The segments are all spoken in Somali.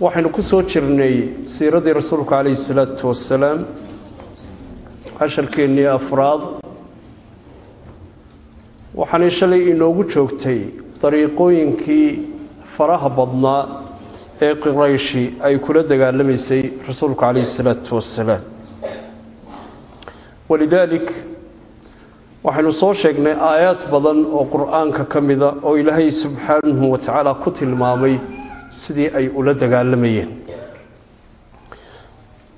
waxaynu ku soo jirnay siiradii rasuulku calayhi salaatu wasalaam casharkeennii afraad. Waxaanay shalay inoogu joogtay dariiqooyinkii faraha badnaa ee qurayshi ay kula dagaalamaysay rasuulku calayhi salaatu wasalaam walidaalik waxaynu soo sheegnay aayaad badan oo qur'aanka ka mida oo ilaahay subxaanahu wa tacaala ku tilmaamay sidii ay ula dagaalamayeen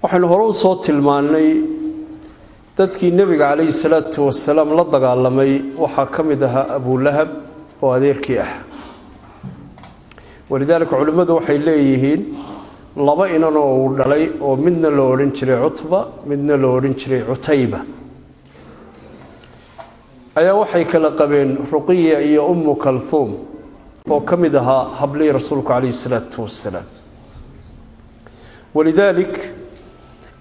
waxaynu hore u soo tilmaannay dadkii nebiga calayhi salaatu wasalaam la dagaalamay waxaa ka mid ahaa abulahab oo adeerkii ah. Walidaalika culimmadu waxay leeyihiin laba inan oo uu dhalay oo midna la odhan jiray cutba midna la odhan jiray cutayba. Ayaa waxay kala qabeen ruqiya iyo ummu kalhuum oo ka mid ahaa hablihii rasuulku calayhi salaatu wasalaam walidaalik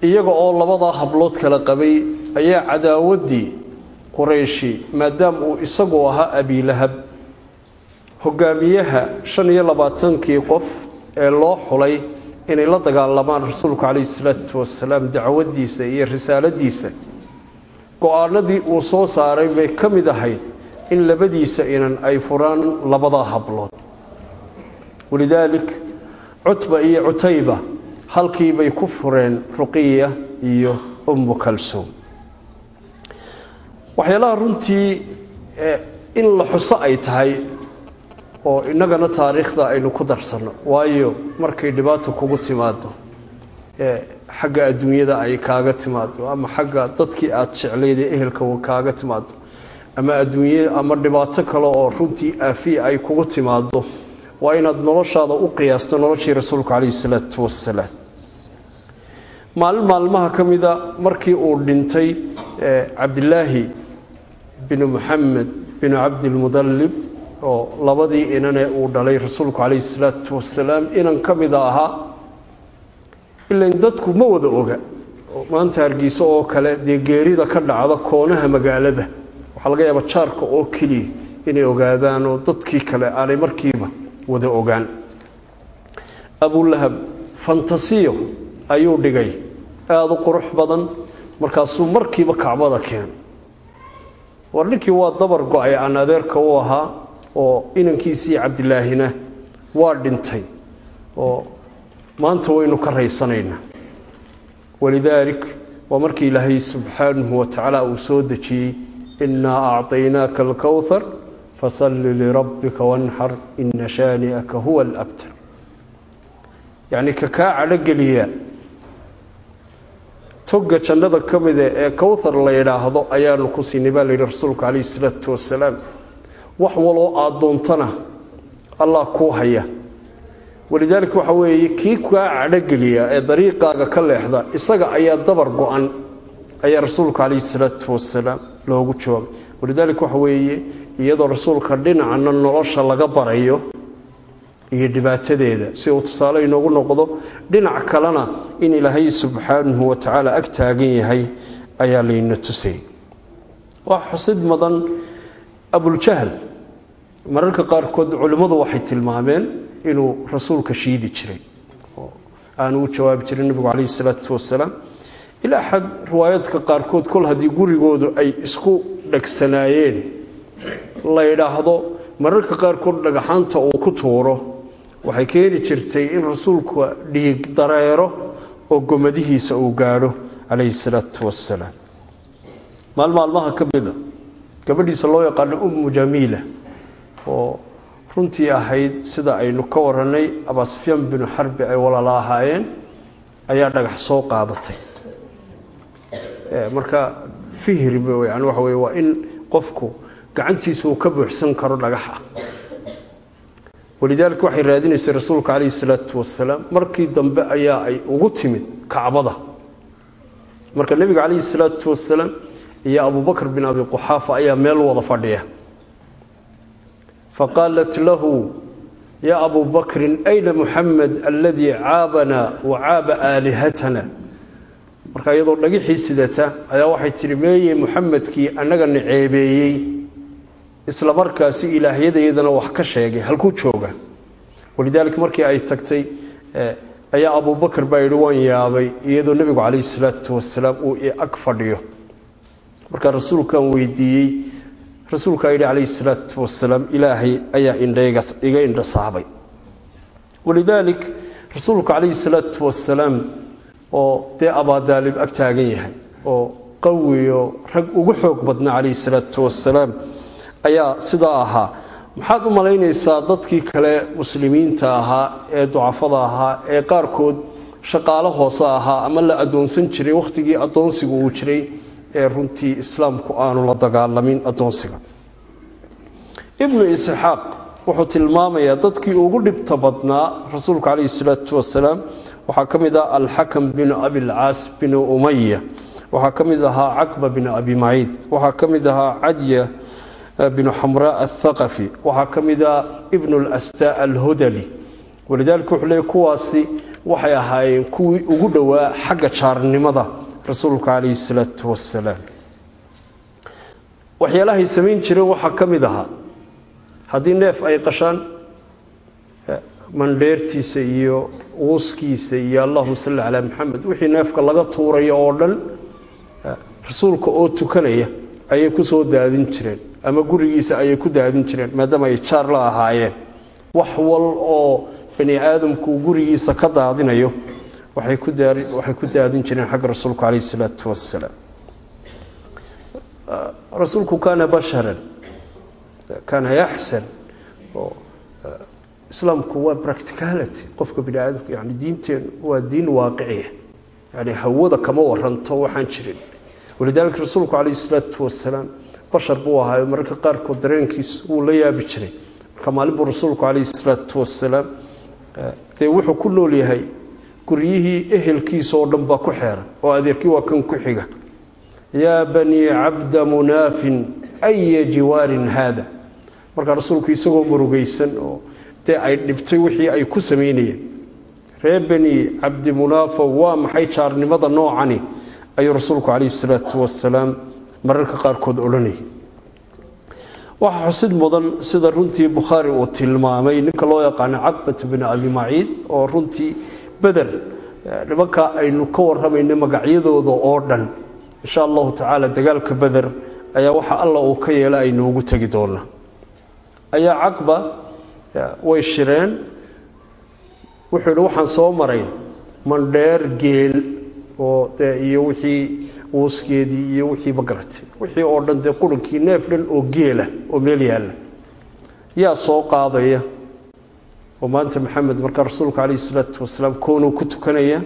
iyaga oo labadaa hablood kala qabay ayaa cadaawaddii qurayshi maadaama uu isagu ahaa abiilahab hogaamiyaha shan iyo labaatankii qof ee loo xulay inay la dagaalamaan rasuulku calayhi salaatu wasalaam dacwaddiisa iyo risaaladiisa. Go'aanadii uu soo saaray bay ka mid ahayd in labadiisa inan ay furaan labadaa hablood. Walidaalik cutba iyo cutayba halkii bay ku fureen ruqiya iyo ummu kalsuum. Waxyaalaha runtii in la xuso ay tahay oo innagana taariikhda aynu ku darsanno waayo markay dhibaata kugu timaado xagga adduunyada ay kaaga timaado ama xagga dadkii aada jeclayda ehelka kaaga timaado ama adduunya ama dhibaato kale oo runtii aafiya ay kugu timaado waa inaad noloshaada u qiyaasto noloshii rasuulku calayhi salaatu wasalaam maalin maalmaha ka mida markii uu dhintay cabdilaahi binu muxamed binu cabdilmudallib oo labadii inane uu dhalay rasuulku calayhi salaatu wasalaam inan ka mida ahaa ilan dadku ma wada oga. Maanta hargeysa oo kale dee geerida ka dhacda koonaha magaalada waxaa laga yaaba jaarka oo keliya inay ogaadaan oo dadkii kale aanay markiiba wada ogaan. Abulahab fantasiyo ayuu dhigay. Aada u qurux badan markaasuu markiiba kacbada keen war ninkii waa dabar go'ay aan adeerka u ahaa oo inankiisii cabdilaahina waa dhintay oo maanta waynu ka raysanaynaa. Walidaalik waa markii ilaahay subxaanahu wa tacaala uu soo dejiyey innaa acطaynaaka alkowhar fasalli lirabbika wanxar ina shaani'aka huwa alabtar yacni ka kaa cadhogeliya togga jannada ka mida ee kowthar la yidhaahdo ayaanu ku siinay baa la yidhi rasuulku calayhi salaatu wasalaam wax waloo aada doontana allah kuu haya walidaalika waxa weeye kii kaa cadhogeliya ee dariiqaaga ka leexda isaga ayaa dabar go-an ayaa rasuulka calayhi salaatu wasalaam loogu jawaabay walidaalika waxa weeye iyadoo rasuulka dhinacana nolosha laga barayo iyo dhibaatadeeda si uu tusaale inoogu noqdo dhinac kalena in ilaahay subxaanahu wa tacaala ag taagan yahay ayaa layna tusay. Wax xusid mudan abuljahl mararka qaarkood culimmadu waxay tilmaameen inuu rasuulka shiidi jiray. Oo aanu u jawaabi jirin nebigu calayhi salaatu wasalaam ilaa xad riwaayaadka qaarkood kol haddii gurigoodu ay isku dhegsanaayeen la yidhaahdo mararka qaarkood dhagaxaanta uu ku tuuro. Waxay keeni jirtay in rasuulku dhiig dareero oo gomadihiisa uu gaadho calayhi salaatu wasalaam maal maalmaha ka mida gabadhiisa loo yaqaano ummu jamiila oo runtii ahayd sida aynu ka warannay abasufyaan binu xarbi ay walaala ahaayeen ayaa dhagax soo qaadatay marka fihri yani waxa weye waa in qofku gacantiisa uu ka buuxsan karo dhagaxa. Walidaalika waxay raadinaysay rasuulka calayhi salaatu wasalaam markii dambe ayaa ay ugu timid kacbada. Marka nebiga calayhi salaatu wasalaam iyo abubakr bin abi quxaafa ayaa meel wada fadhiya. Faqaalat lahu ya abu ayna muxamed aladii caabana wa caaba aalihatana marka iyadoo dhagixii sidata ayaa waxay tihi meeye muxamedkii annagana ceebeeyey isla markaasi ilaahyadayadana wax ka sheegay halkuu jooga. Walidaalika markii ay tagtay ayaa abubakar baa yidhi waan yaabay iyadoo nebigu calayhi salaatu wasalaam uu ag fadhiyo. Markaa rasuulkaan weydiiyey rasuulkaa yidhi calayhi salaatu wasalaam ilaahay ayaa indhayga iga indhasaabay walidaalik rasuulku calayhi salaatu wasalaam oo dee abaadaalib ag taagan yahay oo qawiyo rag ugu xoog badna calayhi salaatu wasalaam ayaa sidaa ahaa. Maxaad u malaynaysaa dadkii kale muslimiinta ahaa ee ducafada ahaa ee qaarkood shaqaalo hoose ahaa ama la adoonsan jiray wakhtigii adoonsigu uu jiray ee runtii islaamku aanu la dagaalamin adoonsiga ibnu isxaaq wuxuu tilmaamayaa dadkii ugu dhibta badnaa rasuulku calayhi salaatu wasalaam waxaa ka mid ah alxakam binu abilcaas binu umaya waxaa ka mid ahaa caqba binu abi maciid. Waxaa ka mid ahaa cadya binu xamraa athaqafi waxaa ka mid ah ibnu lastaa alhudali. Walidaalika wuxuu leeyay kuwaasi waxay ahaayeen kuwii ugu dhowaa xagga jaarnimada rasuulka calayhi salaatu wasalaam waxyaalahay samayn jireen waxaa ka mid ahaa. Haddii neef ay qashaan mandheertiisa iyo uuskiisa iyo allahuma salli calaa maxamed wixii neefka laga tuurayo oo dhan rasuulka oo tukanaya ayay ku soo daadin jireen ama gurigiisa ayay ku daadin jireen maadaama ay jaar la ahaayeen. Wax wal oo bani aadamku gurigiisa ka daadinayo waxay ku daadin jireen xagga rasuulku calayhi salaatu wassalaam rasuulku kaana basharan kaana yaxsan islaamku waa practicality. Qofka bini yani diinteen waa diin waaqiciya yani hawada kama waranto waxaan jirin. Walidaalika rasuulku calayhi salaatu wasalaam bashar buu ahaayo mararka qaarkood dareenkiis wuu la yaabi jiray. Marka maalin buu rasuulku calayhi salaatu wasalaam dee wuxuu ku nool yahay guryihii ehelkiisa oo dhan baa ku xeeran oo adeerkii waa kan ku xiga. Yaa banii cabda munaafin aya jiwaarin haada? Markaa rasuulku isagoo murugaysan oo dee ay dhibtay wixii ay ku samaynayeen ree bani cabdi munaafow waa maxay jaarnimada noocani? Ayuu rasuulku calayhi salaatu wasalaam mararka qaarkood odhanayay waxaa xusid mudan sida runtii bukhaari uu tilmaamay ninka loo yaqaano caqbat bni abi maciid oo runtii beder nimankaa aynu ka warramayna magacyadooda oo dhan. Insha allahu tacaala dagaalka beder ayaa waxa alla uu ka yeela aynu ugu tegi doonaa. Ayaa caqba way shireen. Wuxuu yidhi waxaan soo maray mandheer geel oo dee iyo wixii uuskeedii iyo wixii magaratay wixii oo dhan dee qurankii neef dhan oo geela oo meel yaalla. Yaa soo qaadaya. Oo maanta maxamed markaa rasuulka calayhi salaatu wasalaam koonuu ku tukanaya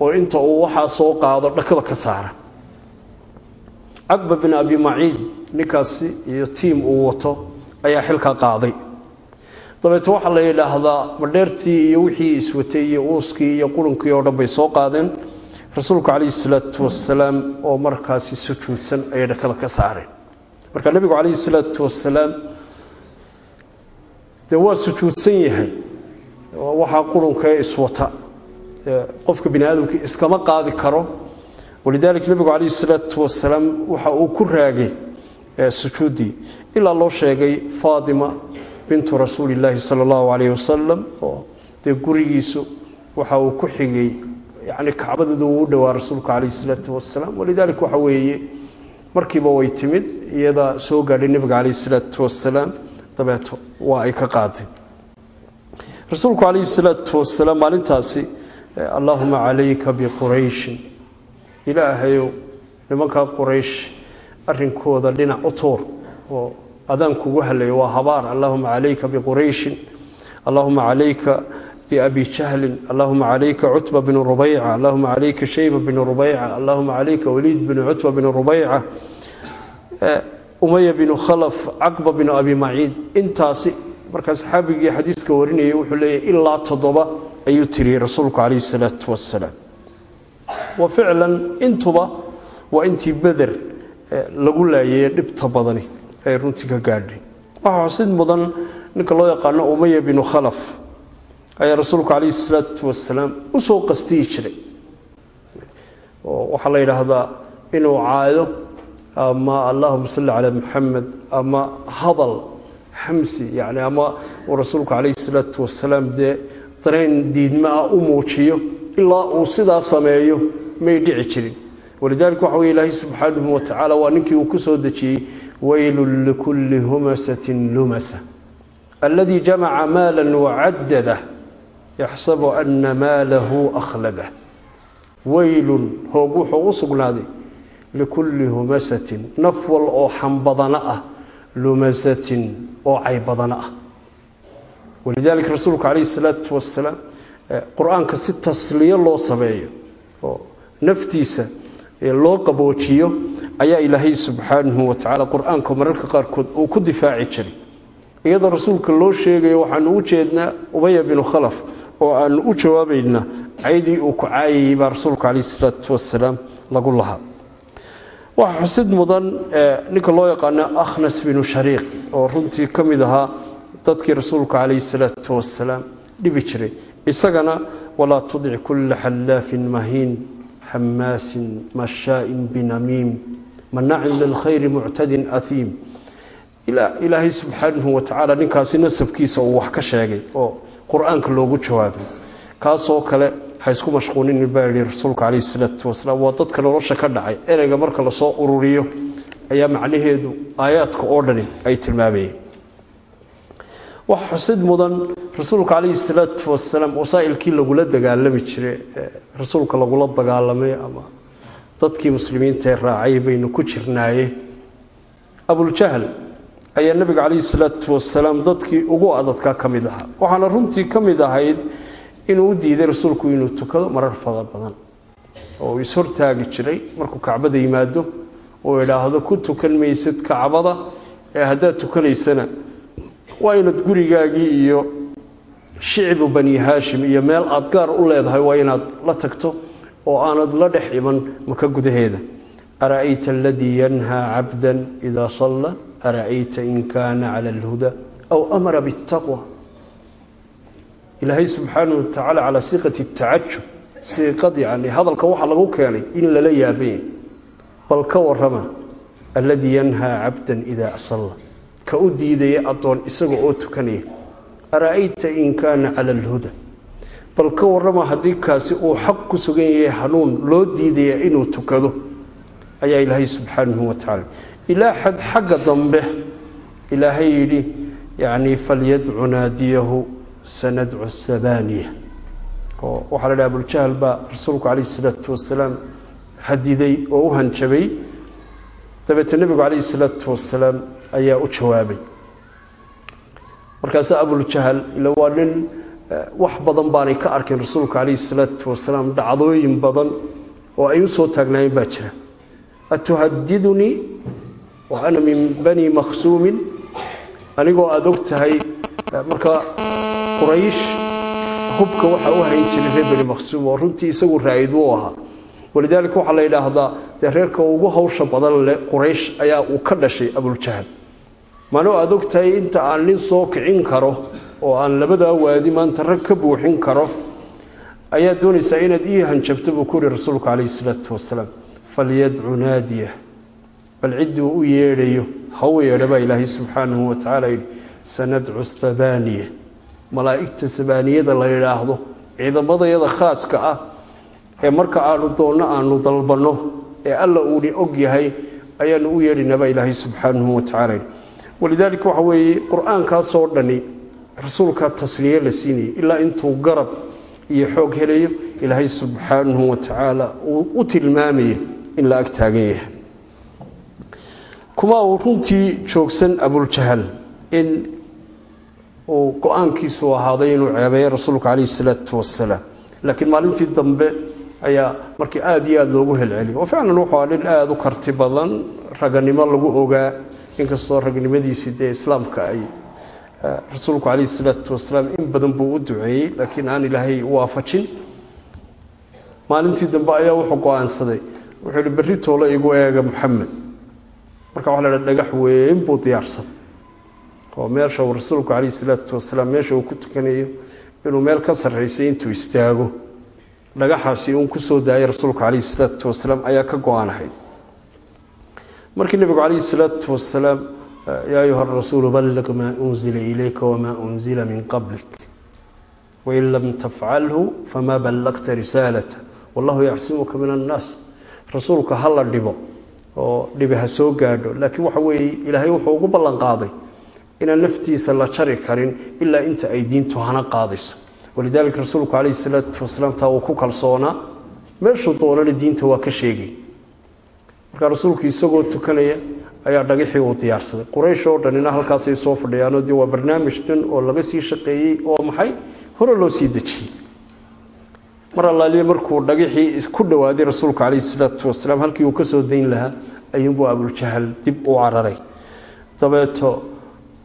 oo inta uu waxaa soo qaado dhakada ka saara. Caqba bin abi maciid ninkaasi iyo tiim uu wato ayaa xilkaa qaaday dabeete waxaa la yidhaahdaa madheertii iyo wixii iswatay iyo uuskii iyo qurankii oo dhan bay soo qaadeen. Rasuulku calayhi salaatu wasalaam oo markaasi sujuudsan ayay dhakada ka saareen. Marka nebigu calayhi salaatu wasalaam dee waa sujuudsan yahay waxaa qurunkae iswata qofka bini aadamka iskama qaadi karo. Walidaalika nebigu calayhi salaatu wasalaam waxa uu ku raagay sujuuddii. Ilaa loo sheegay faatima bintu rasuuli illaahi sala allahu calayhi wasalam oo dee gurigiisu waxa uu ku xigay yani kacbadeedu uu u dhowaa rasuulka calayhi salaatu wasalaam walidaalika waxa weeye markiiba way timid iyadaa soo gaadhay nebiga calayhi salaatu wasalaam dabeeto waa ay ka qaadeen rasuulku calayhi salaatu wasalaam maalintaasi allaahuma calayka biqurayshin ilaahayow nimankaa quraysh arrinkooda dhinac u tuur oo adaan kugu haleeyo waa habaar. Allahuma calayka biqurayshin allahuma calayka biabi jahlin. Allahuma calayka cutba bni rubayca allahuma calayka shayba bni rubayca allahuma calayka waliid bni cutba bni rubayca e, umaya binu khalaf caqba binu abi maciid. Intaasi markaa saxaabigii xadiiska warinayay wuxuu leeyahy ilaa toddoba ayuu tiriyey rasuulku calayhi salaatu wasalaam wa ficlan intuba waa intii beder e, lagu laayeye dhibta badani ay runtii ka gaadhay. Waxaa xusid mudan ninka loo yaqaano umaya binu khalaf ayaa rasuulku calayhi salaatu wasalaam u soo qastiyi jiray. Oo waxaa la yidhaahdaa inuu caayo ama allahuma salli calaa muxamed ama hadal xamsi yani ama uu rasuulku calayhi salaatu wasalaam dee dareen diidma ah u muujiyo ilaa uu sidaa sameeyo may dhici jirin. Walidaalika waxa weye ilaahay subxaanahu watacaala waa ninkii uu ku soo dejiyey weylun likulli humasatin lumasa alladii jamaca maala wacaddadah yaxsabu ana maalahu akhladah weylun hoog wuxuu u sugnaaday likulli humasatin naf wal oo xambadana ah lumasatin oo caybadana ah walidaalika rasuulku calayhi salaatu wasalaam qur'aanka si loo sameeyo oo loo qaboojiyo ayaa ilaahay subxaanahu watacaala qur'aanka mararka qaarkood uu ku difaaci jiray. Iyadoo rasuulka loo sheegayo waxaanu u jeednaa ubaya binu khalaf oo aanu u jawaabaynaa caydii uu ku caayayay baa rasuulka calayhi salaatu wasalaam lagu lahaa. Waxaa xusid mudan ninka loo yaqaano akhnas binu shariiq oo runtii ka mid ahaa dadkii rasuulka calayhi salaatu wasalaam dhibi jiray. Isagana walaa tudic kulla xallaafin mahiin xamaasin mashaain binamiim manacin lilkhayri muctadin ahiim ilaahay subxaanahu watacaala ninkaasi nasabkiisa uu wax ka sheegay oo qur'aanka loogu jawaabay kaasoo kale ha isku mashquulinin baa yihi rasuulka calayhi salaatu wasalaam waa dadka nolosha ka dhacay ereyga marka la soo ururiyo ayaa macnaheedu aayaadka oo dhani ay tilmaamayeen waxa xusid mudan rasuulka calayhi salaatu wasalaam wasaa'ilkii lagula dagaalami jiray rasuulka lagula dagaalamay ama dadkii muslimiinta ee raacay baynu ku jirnaaye. Abuljahl ayaa nebiga calayhi salaatu wasalaam dadkii ugu adadkaa ka mid ahaa. Waxaana runtii ka mid ahayd inuu u diiday rasuulku inuu tukado marar fada badan oo uu ishortaagi jiray markuu kacbada yimaado oo idhaahdo ku tukan maysid kacbada ee haddaad tukanaysana waa inaad gurigaagii iyo shicbu bani haashim iyo meel aad gaar u leedahay waa inaad la tagto oo aanad la dhex iman maka gudaheeda. Ara'ayta aladii yanhaa cabdan idaa salla? Ara'ayta in kaana cala alhuda aw amara biاtaqwa ilaahay subxaanahu watacaala calaa siiqati tacajub siiqad yani hadalka waxaa lagu keenay in lala yaabanya bal ka warama alladii yanhaa cabdan idaa salla ka u diidaya addoon isaga oo tukanaya. Ara'ayta in kaana cala alhuda. Bal ka warrama haddii kaasi uu xaq ku sugan yahay hanuun loo diidaya inuu tukado ayaa ilaahay subxaanahu watacaala ilaa xad xagga dambe ilaahay yidhi yacni falyadcu naadiyahu sanadcu sabaaniya. Oo waxaa la dhaha abuljahl baa rasuulku calayhi salaatu wasalaam hadiday oo u hanjabay. Dabeete nebigu calayhi salaatu wasalaam ayaa u jawaabay. Markaasa abuljahl ila waa nin wax badan baanay ka arkin rasuulka calayhi salaatu wasalaam dhacdooyin badan oo ay u soo taagnaayeen baa jira. Atuhadidunii wa ana min bani makhsuumin? Anigoo aada og tahay marka quraysh hubka waxaa u hayn jiray reer bani makhsuum oo runtii isagu raa'id u ahaa. Walidaalika waxaa la yidhaahdaa dee reerka ugu hawsha badan leh quraysh ayaa uu ka dhashay abuljahl manoo aada og tahay inta aan nin soo kicin karo oo aan labadaa waadi maanta rag ka buuxin karo ayaa doonaysaa inaad ii hanjabto buu ku yihi rasuulku calayhi salaatu wasalaam falyadcu naadiya bal ciddii u yeedhayo ha u yeedha baa ilaahay subxaanahu watacaala yidhi sanadcu sabaaniya malaa'igta sabaaniyada la yidhaahdo ciidamadayada khaaska ah ee marka aanu doonno aanu dalbanno ee alla uuni og yahay ayaanu u yeedhaynaa baa ilaahay subxaanahu watacaala yidhi walidaalika waxa weeye qur'aankaasoo dhani rasuulkaa tasliye la siinayay ilaa intuu garab iyo xoog helayo ilaahay subxaanahu watacaala uu u tilmaamaya in la ag yahay. Kuma uu runtii joogsan abuljahal in uu go'aankiisu ahaaday inuu ceebeeyo rasuulka calayhi salaatu wasalaam laakiin maalintii dambe ayaa markii aada iyo aada loogu helceliyay oo ficlan wuxuu aa nin aada u karti badan raganimo lagu ogaa inkastoo ragnimadiisii dee islaamka ay rasuulku calayhi salaatu wasalaam in badan buu u duceeyey laakiin aan ilaahay waafajin. Maalintii dambe ayaa wuxuu go'aansaday. Wuxuu yihi berri igu eega muxamed marka waxa la dha dhagax weyn buu diyaarsaday oo meesha uu rasuulku calayhi salaatu wasalaam meesha uu ku tukanayo inuu meel ka sarraysay intuu istaago. Dhagaxaasi uun ku soo daayay rasuulka calayhi salaatu wasalaam ayaa ka go'aanahay markii nebigu calayhi salaatu wasalaam yaa ayuha rasuulu balliq maa unzila ilayka wamaa unzila min qablik. Wain lam tafcalhu famaa ballaqta risaalata. Wallahu yacsimuka min annaas rasuulka ha la dhibo oo dhibi ha soo gaadho. Laakiin waxa weeye ilaahay wuxuu ugu ballan qaaday inaan naftiisa la jari karin ilaa inta ay diintu hana qaadayso. Walidaalika rasuulku calayhi salaatu wasalaam taa uu ku kalsoonaa. Meeshuu doonana diinta waa ka sheegay markaa rasuulku isagoo tukanaya ayaa dhagixii uu diyaarsaday. Quraysh oo dhanina halkaasay soo fadhiyaanoo dee waa barnaamij dhan oo laga sii shaqeeyey oo maxay? Hore loo sii dejiyey. Mar allaaliye markuu dhagixii ku dhowaaday rasuulku calayhi salaatu wasalaam halkii uu ka soo dayn lahaa ayuunbuu abuljahal dib u cararay. Dabeeto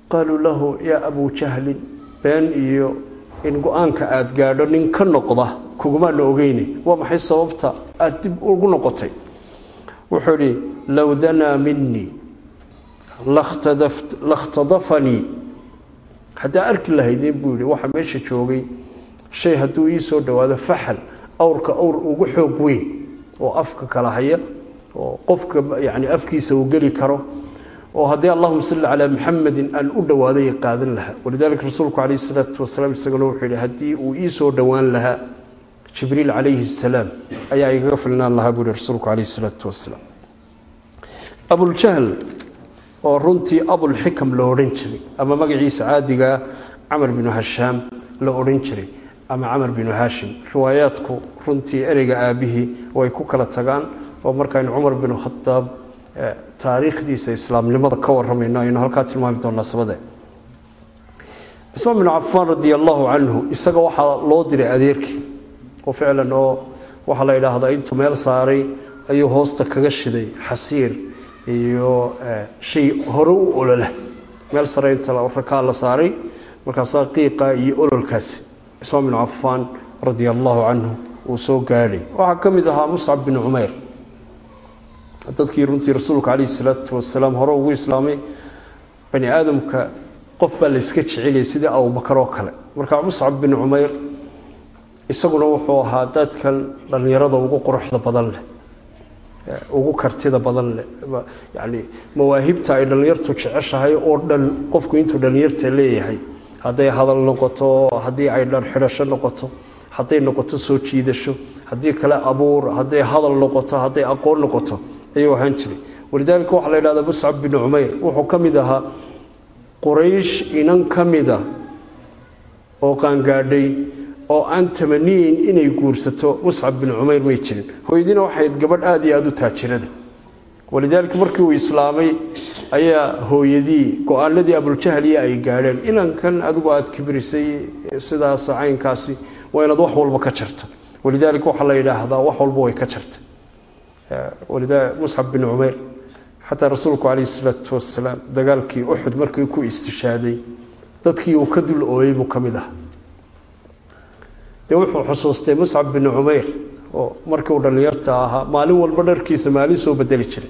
qaaluu lahu yaa abujahlin been iyo in go'aanka aada gaadho nin ka noqda kugumaana ogeyne waa maxay sababta aada dib ugu noqotay wuxuu idhi low danaa minii lakhtadafanii haddaa arki lahaydeen buu yihi waxa meesha joogay shay hadduu ii soo dhowaado faxal awrka awr ugu xoog weyn oo afka kala haya oo qofka yani afkiisa uu geli karo oo haddii allahuma salli calaa muxamedin aan u dhowaaday qaadan lahaa. Walidaalika rasuulku calayhi salaatu wasalaam isaguna wuxuu yihi haddii uu ii soo dhowaan lahaa jibriil calayhi salaam ayaa igaga filnaan lahaa buu yihi rasuulku calayhi salaatu wasalaam abuljahl oo runtii abulxikam la odhan jiray ama magaciisa caadigaa camar binu hashaam la odhan jiray ama camar binu haashim. Riwaayaadku runtii ereyga aabihii way ku kala tagaan oo markaynu cumar binu khadaab taariikhdiisa islaamnimada ka waramayno aynu halkaa tilmaami doonaa sabade cismaan binu cafaan radi allahu canhu isaga waxaa loo diray adeerkii oo ficlan oo waxaa la yidhaahdaa intuu meel saaray ayuu hoosta kaga shiday xasiir iyo shay hore u olola. Meel sare inta rakaa la saaray markaasaa qiiqa iyo ololkaasi. Cismaan binu cafaan radia allahu canhu uu soo gaadhay. Waxaa ka mid ahaa muscab binu cumeyr dadkii runtii rasuulka calayhi salaatu wasalaam hore ugu islaamay bani aadamka qof baa layska jeceliyay sidii abubakar oo kale. Marka muscab bin cumeyr isaguna wuxuu ahaa dadkan dhallinyarada ugu quruxda badan leh ugu kartida badan leh. Yani mawaahibta ay dhallinyartu jeceshahay oo dhan qofku intuu dhallinyarta leeyahay hadday hadal noqoto haddii ay dhar xidhasho noqoto hadday noqoto soo jiidasho haddii kale abuur hadday hadal noqoto hadday aqoon noqoto ayuu ahaan jiray. Walidaalika waxaa la yidhahdaa muscab bin cumeyr wuxuu ka mid ahaa quraysh inan ka mida oo qaangaadhay oo aan tamaniyeyn inay guursato muscab bin cumeyr may jirin. Hooyadiina waxayd gabadh aada iyo aada u taajirada. Walidaalika markii uu islaamay ayaa hooyadii go'aanadii abuljahliya ay gaadheen inankan adigu aada kibrisay sidaas caynkaasi waa inaad wax walba ka jarto walidaalika waxaa la yidhaahdaa wax walba way ka jartay muscab bin cumeyr xataa rasuulku calayhi salaatu wasalaam dagaalkii uxud markii ku istishaaday dadkii uu ka dul ooyey buu ka mid ah dee wuxuu xusuustay muscab bin cumeyr oo markii uu dhallinyarta ahaa maalin walba dharkiisa maalin soo bedeli jiray.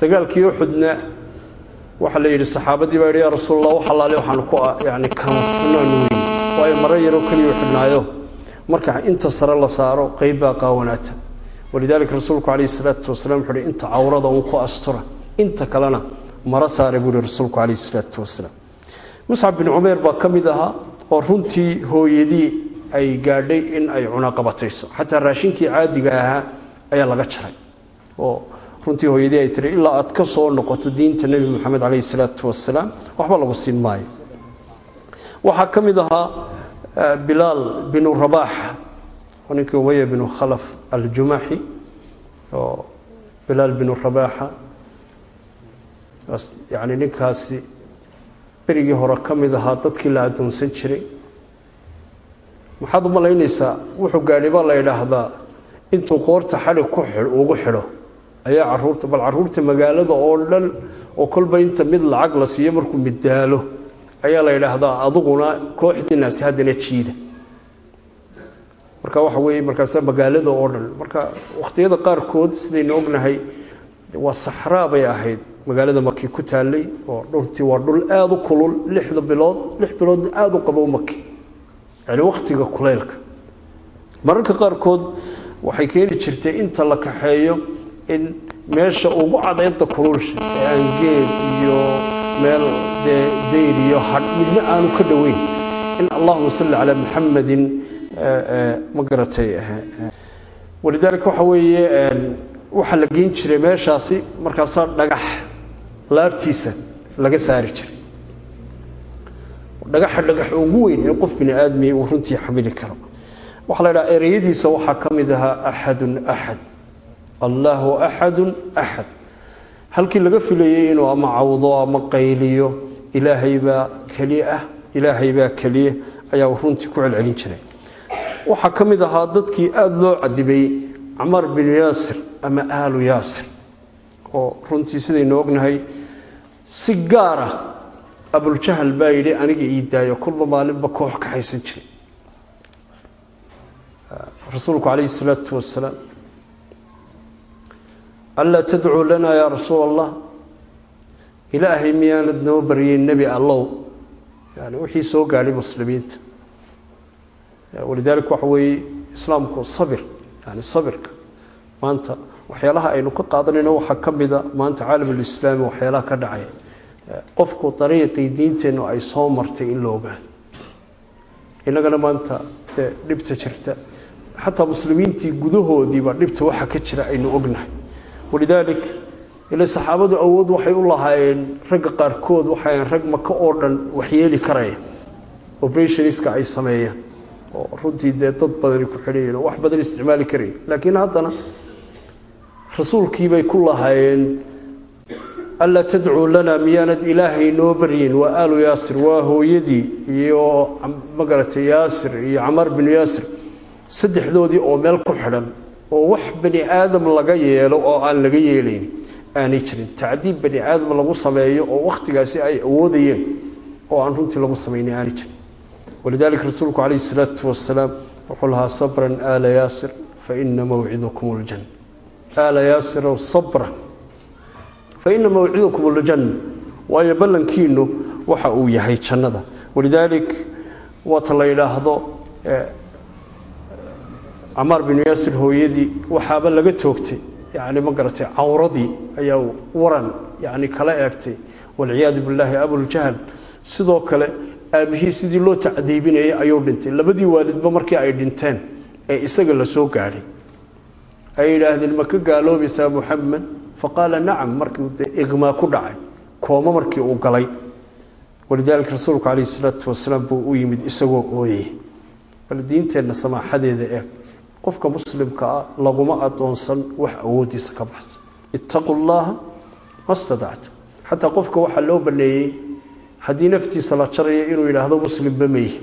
Dagaalkii uxudna waxaa la yidhi saxaabadii baa yidhi yaa rasuul allah waxaan ku yani weyn waayo maro yaroo keliya xidhnaayo. Marka inta sare la saaro qeyb baa qaawanaata. Walidaalika rasuulku calayhi salaatu wasalaam wuxuu uhi inta cawrada uun ku astura inta kalena maro saare buu yihi rasuulku calayhi salaatu wasalaam. Muscab bin cumeyr baa ka mid ahaa oo runtii hooyadii ay gaadhay in ay cunaqabatayso xataa raashinkii caadiga ahaa ayaa laga jaray. Oo runtii hooyadii ay tiri ilaa aad ka soo noqoto diinta nebi moxamed calayhi salaatu wasalaam waxba lagu siin maayo. Waxaa ka mid ahaa bilaal binu rabaax oo ninkii umaya binu khalaf aljumaxi oo bilaal binu rabaaxa yani ninkaasi berigii hore ka mid ahaa dadkii la addoonsan jiray maxaad u malaynaysaa? Wuxuu gaadhay baa la yidhaahdaa intuu qoorta xadhig ku ugu xidho. Ayaa carruurta bal carruurta magaalada oo dhan oo kolba inta mid lacag la siiyo markuu middaalo ayaa la yidhaahdaa aduguna kooxdiinaasi haddana jiida. Marka waxa weeye markaasa magaalada oo dhan marka wakhtiyada qaarkood sidaynu ognahay waa saxraa bay ahayd. Magaalada maki ku taallay oo dhurtii waa dhul aada u kulul lixda bilood lix biloodna aada u qabow maki yani wakhtiga kuleylka mararka qaarkood waxay keeni jirtay inta la kaxeeyo in meesha ugu cadeynta kululsha ee aan iyo meel dee dayr iyo hadh midna aanu ka dhoweyn in allahuma salli calaa muxamadin ma garatay walidaalika waxa weeye waxaa la geyn jiray meeshaasi markaasaa dhagax laabtiisa laga saari jiray dhagaxa dhagax ugu weyn ee qof bini aadmi uu runtii xamili karo. Waxaa la dhaha ereyadiisa waxaa ka mid ahaa axadun axad allahu axadun axad halkii laga filayey inuu ama cawdo ama qayliyo ilaahay baa keliya ah ilaahay baa keliya ayaa runtii ku celcelin jiray. Waxaa ka mid ahaa dadkii aada loo cadibay camar binu yaasir ama aalu yaasir oo runtii sidaynu ognahay si gaara abuljahal baa yidhi aniga ii daayo kulba maalinba koox ka jiray. Rasuulku calayhi salaatu wasalaam anlaa tadcuu lana yaa rasuul allah ilaahay miyaanad noo baryay nebi allow. Yani wixii soo gaadhay muslimiinta. Walidaalika waxa weeye islaamku sabir yani sabirka. Maanta waxyaalaha aynu ka qaadanayno waxaa ka mida maanta caalamulislaami waxyaalaha ka dhacaya qofku dariiqii diinteennu ay soo martay in la ogaado innagana maanta dee dhibta jirta. Xataa muslimiintii gudahoodiiba dhibta waxa ka jira aynu ognahay. Walidaalik ila saxaabadu awood waxay u lahaayeen ragga qaarkood waxayn rag maka oo dhan waxyeeli karaya operationska ay sameeyaan oo runtii dee dad badani ku xidhayeen oo wax badan isticmaali karaya laakiin haddana rasuulkiibay ku lahaayeen anlaa tadcuu lana miyaanad ilaahay noo baryin waa aalu yaasir waa hooyadii iyo magaratay yaasir iyo camaar binu yaasir saddexdoodii oo meel ku xidhan oo wax bani aadam laga yeelo oo aan laga yeelayn aanay jirin. Tacdiib bani aadam lagu sameeyo oo wakhtigaasi ay awoodayeen oo aan runtii lagu samaynin aanay jirin. Walidaalika rasuulku calayhi salaatu wasalaam wuxuu lahaa sabran aala yaasir fa ina mawcidakum ljanna aala yaasirow sabran fa ina mawcidakum ljanna waayo ballankiinu waxa uu yahay jannada. Walidaalik waata la yidhaahdo camaar binu yaasir hooyadii waxaaba laga toogtay. Yani ma garatay cawradii ayaa waran yani kala eegtay. Walciyaadu bilaahi abuljahl sidoo kale aabihii sidii loo tacdiibinayay ayuu dhintay. Labadii waalidba markii ay dhinteen ee isaga la soo gaadhay ay yidhaahdeen ma ka gaaloobaysaa muxamed faqaala nacam markii de iqmaa ku dhacay kooma markii uu galay. Walidaalika rasuulku calayhi salaatu wasalaam buu u yimid isagoo ooyey bal diinteenna samaaxadeeda eeg qofka muslimka ah laguma adoonsan wax awoodiisa ka baxsan. Ittaqu llaha ma stadactu xataa qofka waxaa loo baneeyey haddii naftiisa la jaraya inuu yidhaahdo muslimba meyhi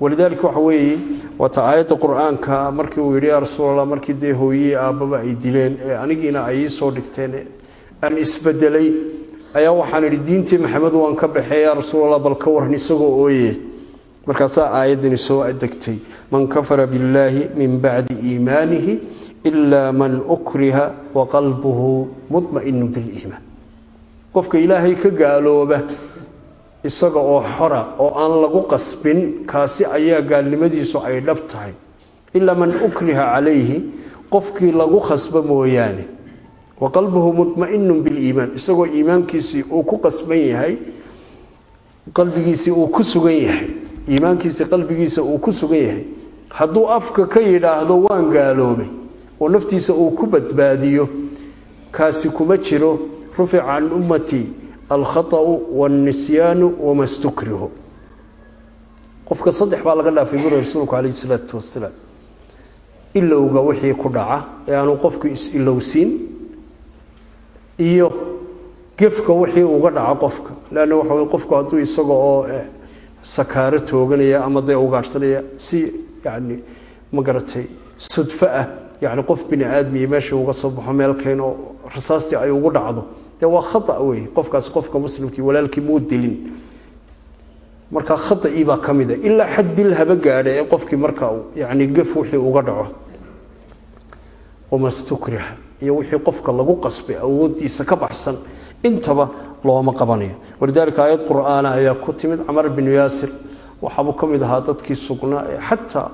walidaalika waxa weeye waata aayadda qur'aanka markii uu yidhi yaa rasuulallah markii dee hooyihii aabbaba ay dileen ee anigiina ay ii soo dhigteen aan isbedelay ayaa waxaan idhi diintii maxamed waan ka baxee yaa rasuulallah bal ka waran isagoo ooye. Markaasaa aayaddani soo adegtay man kafara billaahi min bacdi iimaanihi ilaa man ukriha wa qalbuhu mudma'inu biliimaan qofka ilaahay ka gaalooba isaga oo xora oo aan lagu qasbin kaasi ayaa gaalnimadiisu ay dhab tahay. Ilaa man ukriha calayhi qofkii lagu khasbo mooyaane. Wa qalbuhu mudma'inu biliimaan isagoo iimaankiisii uu ku qasban yahay qalbigiisii uu ku sugan yahay. Iimaankiisi qalbigiisa uu ku sugan yahay. Hadduu afka ka yidhaahdo waan gaaloobay. Oo naftiisa uu ku badbaadiyo. Kaasi kuma jiro. Rufica can ummatii alkhaطأu wاlnisyaanu wama stukrihu qofka saddex baa laga dhaafay buri rasuulku calayh isalaatu wasalaam ilowga wixii ku dhaca ee aanu qofku is-ilowsiin iyo gefka wixii uga dhaca qofka leanna waxa wey qofku hadduu isaga oo sakaaro tooganaya ama dee ugaadhsanaya si yani ma garatay sudfo ah yani qof bini aadmiya meesha uga soo baxo meel keen oo rasaastii ay ugu dhacdo dee waa khata wey qofkaas qofka muslimkii walaalkii muu dilin. Marka khataii baa ka mida ilaa xad haba gaadha ee qofkii marka yani gef wixii uga dhaco. Wamastukriha iyo wixii qofka lagu qasbay awoodiisa ka baxsan intaba looma qabanayo. Walidaalika aayad qur'aana ayaa ku timid camar binu yaasir. Waxaabuu ka mid ahaa dadkii sugnaa ee xataa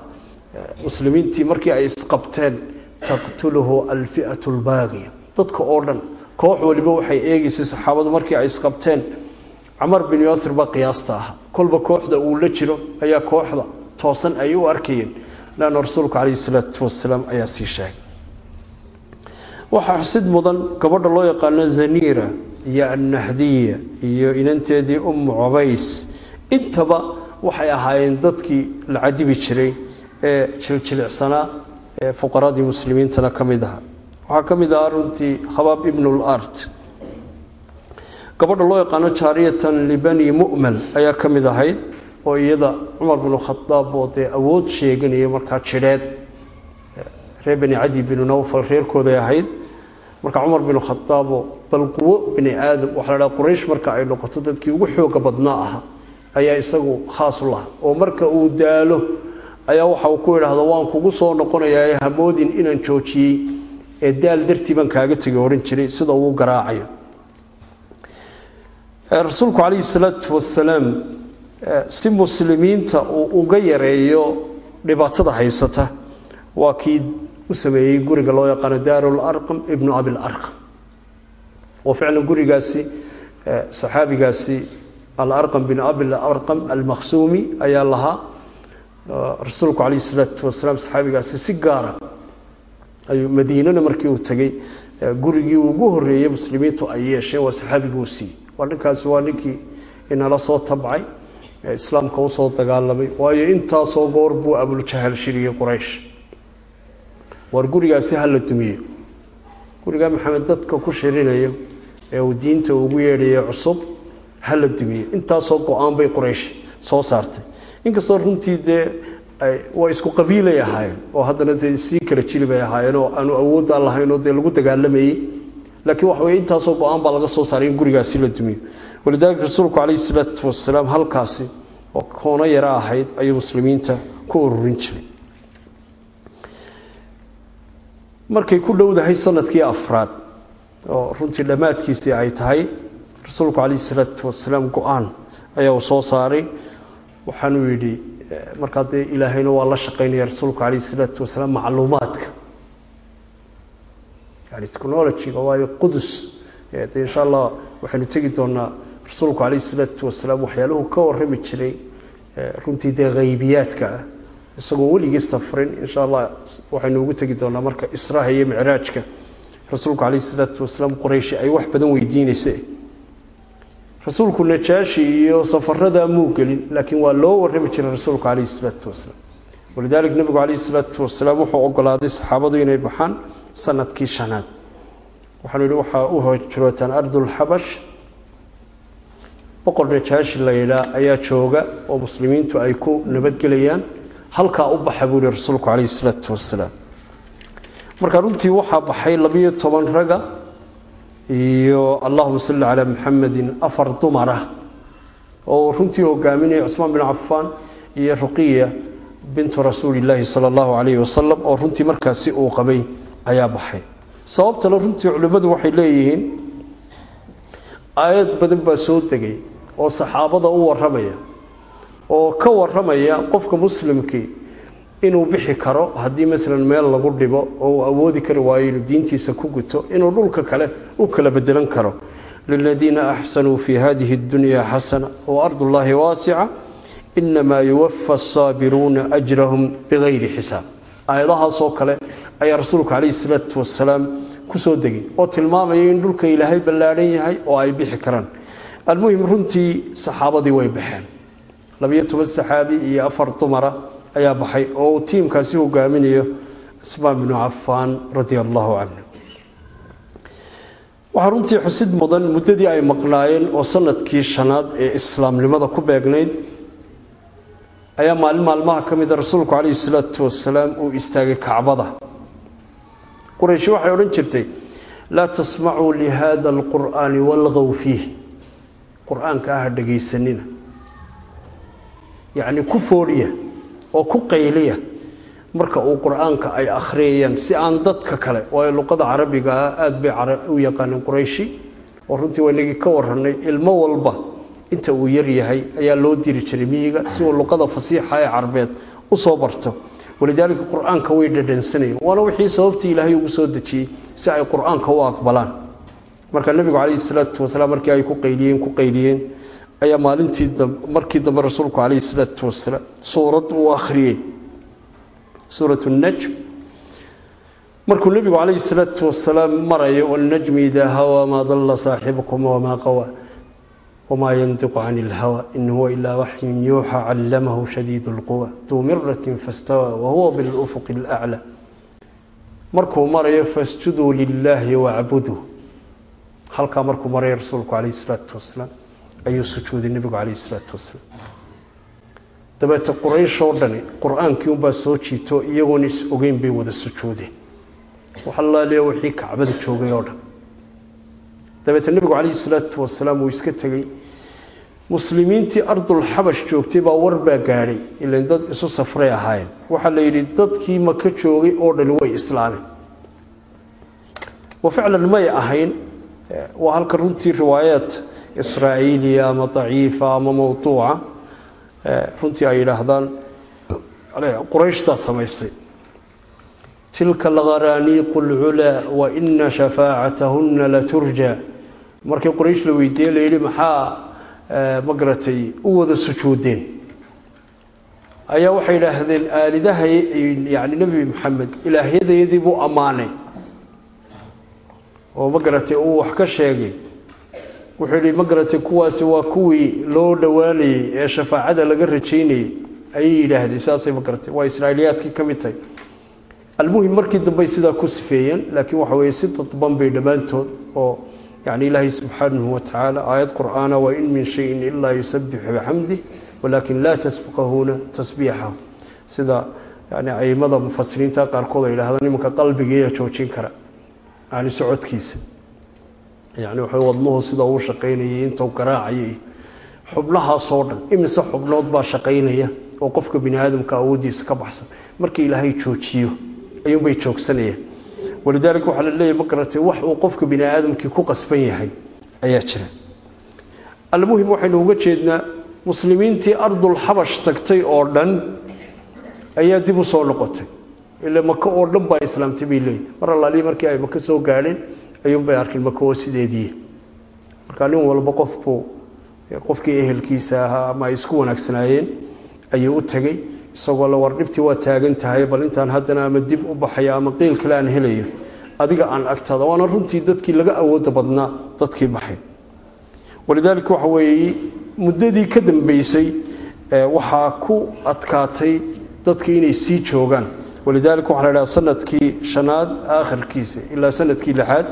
muslimiintii markii ay isqabteen taqtuluhu alfi'atu albaaqiya dadka oo dhan koox waliba waxay eegaysay saxaabadu markii ay isqabteen camar binu yaasir baa qiyaasta ahaa. Kolba kooxda uu la jiro ayaa kooxda toosan ay u arkayeen. Leanna rasuulku calayhi salaatu wasalaam ayaa sii sheegay. Waxaa xusid mudan gabadha loo yaqaano zaniira iyo annahdiya iyo inanteedii ummu cubays. Intaba waxay ahaayeen dadkii la cadibi jiray ee jiljilcsanaa ee fuqaradii muslimiintana ka mid aha waxaa ka mid ahaa runtii khabaab ibnulard gabadha loo yaqaano jaariyatan libani mu'mal ayaa ka mid ahayd oo iyada cumar binu khadaab dee awood sheeganaya markaa jidheed reer bani cadi binu nawfal reerkooday ahayd. Marka cumar binu khadaaboo bal quwo aadam waxaa la quraysh marka ay noqoto dadkii ugu xooga badnaa aha ayaa isagu khaas u laha oo marka uu daalo ayaa waxa uu ku idhaahda waan kugu soo noqonayaa hamoodin inaan joojiyey ee daal dartii baan kaaga tegay odhan jiray sida uu garaacayo. Rasuulku calayhi salaatu wasalaam si muslimiinta uu uga yareeyo dhibaatada haysata waa kii u sameeyey guriga loo yaqaano daarul arqam ibnu abil arqam. Oo ficlan gurigaasi saxaabigaasi alarqam bin abil arqam almakhsuumi ayaa lahaa. Rasuulku calayhi salaatu wasalaam saxaabigaasi si gaara ayuu madiinana markii uu tegey gurigii ugu horeeyey muslimiintu ay yeesheen waa saxaabiguu siiyey waa ninkaasi waa ninkii inala soo tabcay islaamka usoo dagaalamay waayo intaasoo goor buu abuljahal shiriyey quraysh war gurigaasi ha la dumiyo gurigaa maxamed dadka ku shirinayo ee uu diinta ugu yeedhayo cusub ha la dumiyo intaasoo go-aan bay quraysh soo saartay inkastoo runtii dee waa isku qabiilay ahaayeen oo haddana dee sii kala jili bay ahaayeen oo aanu awoodaan lahayn oo dee lagu dagaalamayey laakiin waxa weye intaasoo go'aan baa laga soo saaray in gurigaasi la dumiyo. Walidaalika rasuulku calayhi salaatu wasalaam halkaasi oo koono yaro ahayd ayuu muslimiinta ku ururin jiray. Markay ku dhowdahay sannadkii afraad oo runtii dhammaadkiisii ay tahay rasuulku calayhi salaatu wasalaam go'aan ayaa uu soo saaray. Waxaanuu yidhi markaa dee ilaahayna waa la shaqaynaya rasuulku calayhi salaatu wasalaam macluumaadka yani technologyga waayo qudus de insha allah waxaynu tegi doonaa rasuulku calayhi salaatu wasalaam waxyaaluhu ka warrami jiray runtii dee haybiyaadka ah isagoo weligii safrin insha allah waxaynu ugu tegi doonaa marka israha iyo micraajka rasuulku calayhi salaatu wasalaam qorayshi ay wax badan weydiinaysa rasuulku najaashi iyo safaradaa muu gelin laakiin waa loo warrami jiray rasuulku calayhi salaatu wasalaam. Walidaalika nebigu calayhi salaatu wasalaam wuxuu ogolaaday saxaabadu inay baxaan sannadkii shanaad. Waxaanu yihi waxaa u hojrootaan ardulxabash boqor najaashi la yidhaa ayaa jooga oo muslimiintu ay ku nabadgelayaan halkaa u baxa buu yihi rasuulku calayhi salaatu wasalaam. Marka runtii waxaa baxay labiyo toban raga iyo allahuma salli calaa muxamedin afar dumar ah oo runtii hogaaminaya cusmaan bin cafaan iyo ruqiya bintu rasuulillaahi sala allahu calayhi wasalam oo runtii markaasi uu qabay ayaa baxay. Sababtana runtii culimmadu waxay leeyihiin aayad badan baa soo degay oo saxaabada u warramaya. Oo ka warramaya qofka muslimkii inuu bixi karo haddii masalan meel lagu dhibo oo uu awoodi kari waayo inuu diintiisa ku guto inuu dhulka kale u kala bedelan karo. Liladiina axsanuu fi hadihi اdunya xasana waardu llahi waasica inamaa yuwafa asaabiruuna ajrahum bigayri xisaab. Aayadahaasoo kale ayaa rasuulku calayhi salaatu wasalaam ku soo degay oo tilmaamaya in dhulka ilaahay ballaadhan yahay oo ay bixi karaan. Almuhim runtii saxaabadii way baxeen. Labiyo toban saxaabi iyo afar dumara ayaa baxay oo uu tiimkaasi hogaaminayo cismaan binu cafaan radia allahu canhu waxaa runtii xusid mudan muddadii ay maqnaayeen oo sanadkii shanaad ee islaamnimada ku beegnayd ayaa maalin maalmaha ka mida rasuulku calayhi salaatu wasalaam uu istaagay kacbada qurayshi waxay odhan jirtay laa tasmacuu lihada alqur'aani walgow fiih qur-aanka ah dhegaysanina yacni ku foodhiya oo ku qayliya. Marka uu qur'aanka ay akhriyayaan si aan dadka kale waayo luqada carabiga ah aada bay u yaqaaneen qurayshi oo runtii waynagii ka warranay ilmo walba. Inta uu yar yahay ayaa loo diri jiray miyiga si uu luqada fasiixa ee carbeed u soo barto. Walidaalika qur'aanka way dhadhansanayeen. Waana wixii sababtii ilaahay ugu soo dejiyey si ay qur'aanka u aqbalaan. Marka nebigu calayhi salaatu wasalaam markii ay ku qayliyeen ku qayliyeen ayaa maalintii markii dambe rasuulku calayhi salaatu wasalaam suurad uu akhriyey. Suurat najm. Markuu nebigu calayhi salaatu wasalaam marayo wannajmi idaa hawaa maa dalla saaxibukum wamaa qawa wamaa yandiqu cani ilhawa in huwa ilaa waxyun yuuxa callamahu shadiidu lquwa duu miratin fastawa wahuwa bilufuqi alaclaa markuu marayo fasjuduu lilaahi wacbuduu halkaa markuu maraya rasuulku calayhi salaatu wasalaam ayuu sujuuday nebigu calayhi salaatu wasalaam dabeete quraysh oo dhani qur-aankii unbaa soo jiito iyagoon is ogeyn bay wada sujuudeen waxalaaliya wixii kacbada joogay oo dhan dabeete nebigu calayhi salaatu wasalaam uu iska tegey muslimiintii ardul xabash joogtay baa war baa gaadhay ilan dad isu safray ahaayeen waxaa la yidhi dadkii maka joogay oo dhani way islaameen wa ficlan may ahayn waa halka runtii riwaayaad israa'iiliya ama daciifa ama mawduuca runtii ay yidhaahdaan qurayshtaa samaysay tilka algharaaniiqu lculaa wa ina shafaacatahunna la turja. Markii quraysh la weydiiyey la yidhi maxaa ma garatay? U wada sujuudeen ayaa waxay yidhaahdeen aalidaha yani nebi maxamed ilaahyadayadii buu ammaanay. Oo ma garatay? Uu wax ka sheegay wuxuu yidhi ma garatay kuwaasi waa kuwii loo dhowaanayey ee shafaacada laga rajaynayey ayay yidhaahdeen sidaasay ma garatay waa israailiyaadkii ka mid tahay. Almuhim markii dambey sidaa ku sifeeyeen laakiin waxa weeye si dadban bay dhammaantood oo yani ilaahay subxaanahu watacaala aayad qur'aana wa in min shayin ilaa yusabixu bixamdih walaakin laa tasbiqahuuna tasbiixahu sida yani aimada mufasiriinta qaarkood ay idhahdaan imanka qalbigiiya joojin kara yani socodkiisa yani waxa wadnuhu sida uu shaqaynayay intuu garaacayay. Xubnahaasoo dhan imise xubnood baa shaqaynaya oo qofka bini aadamka awooddiisa ka baxsan. Markii ilaahay joojiyo ayuunbay joogsanayaan. Walidaalika waxaa la leeyahy ma garatay wax uu qofka bini aadamkii ku qasban yahay ayaa jira. Almuhim waxaynu uga jeednaa muslimiintii ardul xabash tagtay oo dhan ayaa dib u soo noqotay. Ile maka oo dhan baa islaamtay bay leeyihiin mar allaalihi markii ay maka soo gaadheen ayuunbay arkeen maka oo sideedii. Marka nin walba qofbuu qofkii ehelkiisa ahaa ama ay isku wanaagsanaayeen ayuu u tegey isagoo la war waa taagan tahay bal intaan haddana ama dib u baxaya ama qiil kale aan helayo adiga aan agtaada waana runtii dadkii laga awooda badnaa dadkii baxay. Walidaalika waxa weeye muddadii ka dambeysay waxaa ku adkaatay dadkii inay sii joogaan. Walidaalika waxaa la idhaha sannadkii shanaad aakhirkiisa ilaa sannadkii lixaad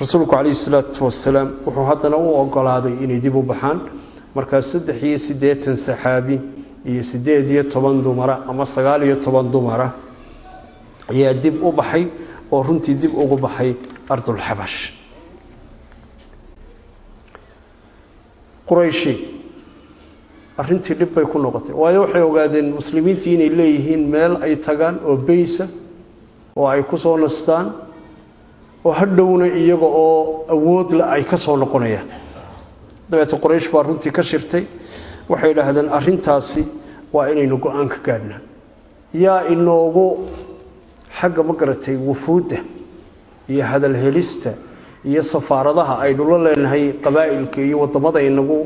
rasuulku calayhi salaatu wasalaam wuxuu haddana u ogolaaday inay dib u baxaan. Markaas saddex iyo siddeetan saxaabi iyo siddeed iyo toban dumara ama sagaal iyo toban dumara ayaa dib u baxay oo runtii dib ugu baxay ardulxabash qurayshi arrintii dhib bay ku noqotay. Waayo waxay ogaadeen muslimiintii inay leeyihiin meel ay tagaan oo beysa oo ay ku soo nastaan oo hadhowna iyaga oo awoodla ay ka soo noqonayaan dabeete quraysh baa runtii ka shirtay waxay idhaahdeen arrintaasi waa inaynu go'aan ka gaadhnaa. Yaa inoogu xagga ma garatay wufuudda iyo hadalhelista iyo safaaradaha aynu la leenahay qabaa'ilka iyo waddamada inagu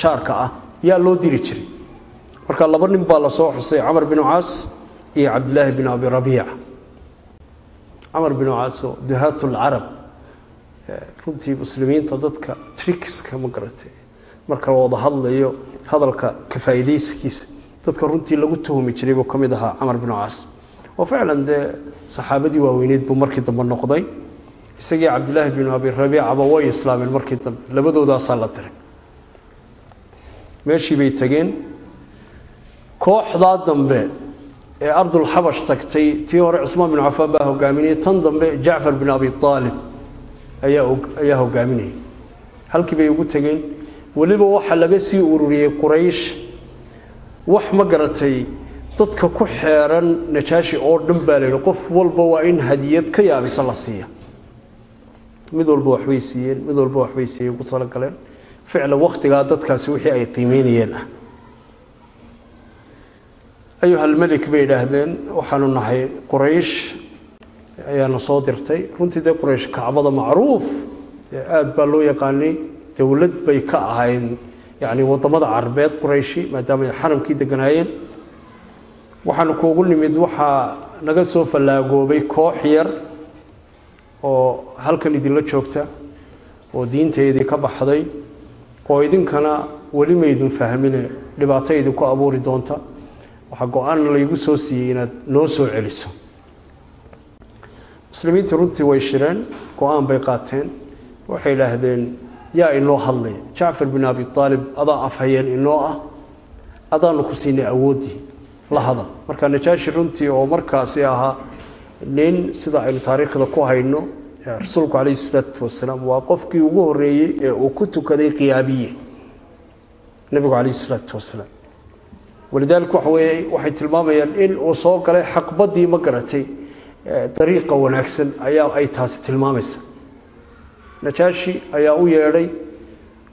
jaarka ah yaa loo diri jiray. Marka laba nin baa la soo xusay camar binu caas iyo cabdilaahi bin abi rabiica camar binu caas oo duhaat lcarab runtii muslimiinta dadka tricska ma garatay marka la wada hadlayo hadalka ka faa'iidayskiisa dadka runtii lagu tuhumi jiray buu ka mid ahaa camar binu caas oo ficlan dee saxaabadii waaweyneed buu markii dambe noqday isagii cabdilaahi binu abi rabiicaba way islaameen markii dambe labadoodaasaa la diray meeshii bay tegeen kooxdaa dambe ee ardul xabash tagtay tii hore cusmaan bin cafaan baa hogaaminayay. Tan dambe jacfar bin abi aalib ayaa ayaa hogaaminayay. Halkii bay ugu tegeen. Weliba waxaa laga sii ururiyey quraysh wax ma garatay dadka ku xeeran najaashi oo dhan baa layihi qof walba waa in hadiyad ka yaabisa la siiya. Mid walba waxbay siiyeen mid walba waxbay siiyeen ku talagaleen ficlan wakhtigaa dadkaasi wixii ay qiimeynayeen ah ayuhalmelik bay idhaahdeen waxaanu nahay quraysh ayaana soo dirtay runtii dee quraysh kacbada macruuf aada baa loo yaqaanay dowlad bay ka ahayd yacni waddamada carbeed qurayshi maadaama ay xaramkii deganaayeen waxaanu kuugu nimid waxaa naga soo fallaagoobay koox yar oo halkan idinla joogta oo diinteedii ka baxday oo idinkana weli maydin fahmine dhibaato idinku abuuri doonta waxaa go'aan laygu soo siiyey inaad noo soo celiso. Muslimiinta runtii way shireen go'aan bay qaateen. Waxay idhaahdeen yaa inoo hadlaya jacfar bin abi aalib adaa afhayeen inoo ah adaanu ku siinay awooddii la hadal marka najaashi runtii oo markaasi ahaa nin sida aynu taariikhda ku hayno rasuulku calayhi salaatu wasalaam waa qofkii ugu horeeyey ee uu ku tukaday qiyaabiye nebigu calayhi salaatu wasalaam walidaalika waxa weeye waxay tilmaamayaan in uu soo galay xaqbadii ma garatay dariiqa wanaagsan ayaa ay taasi tilmaamaysa. Najaashi ayaa u yeedhay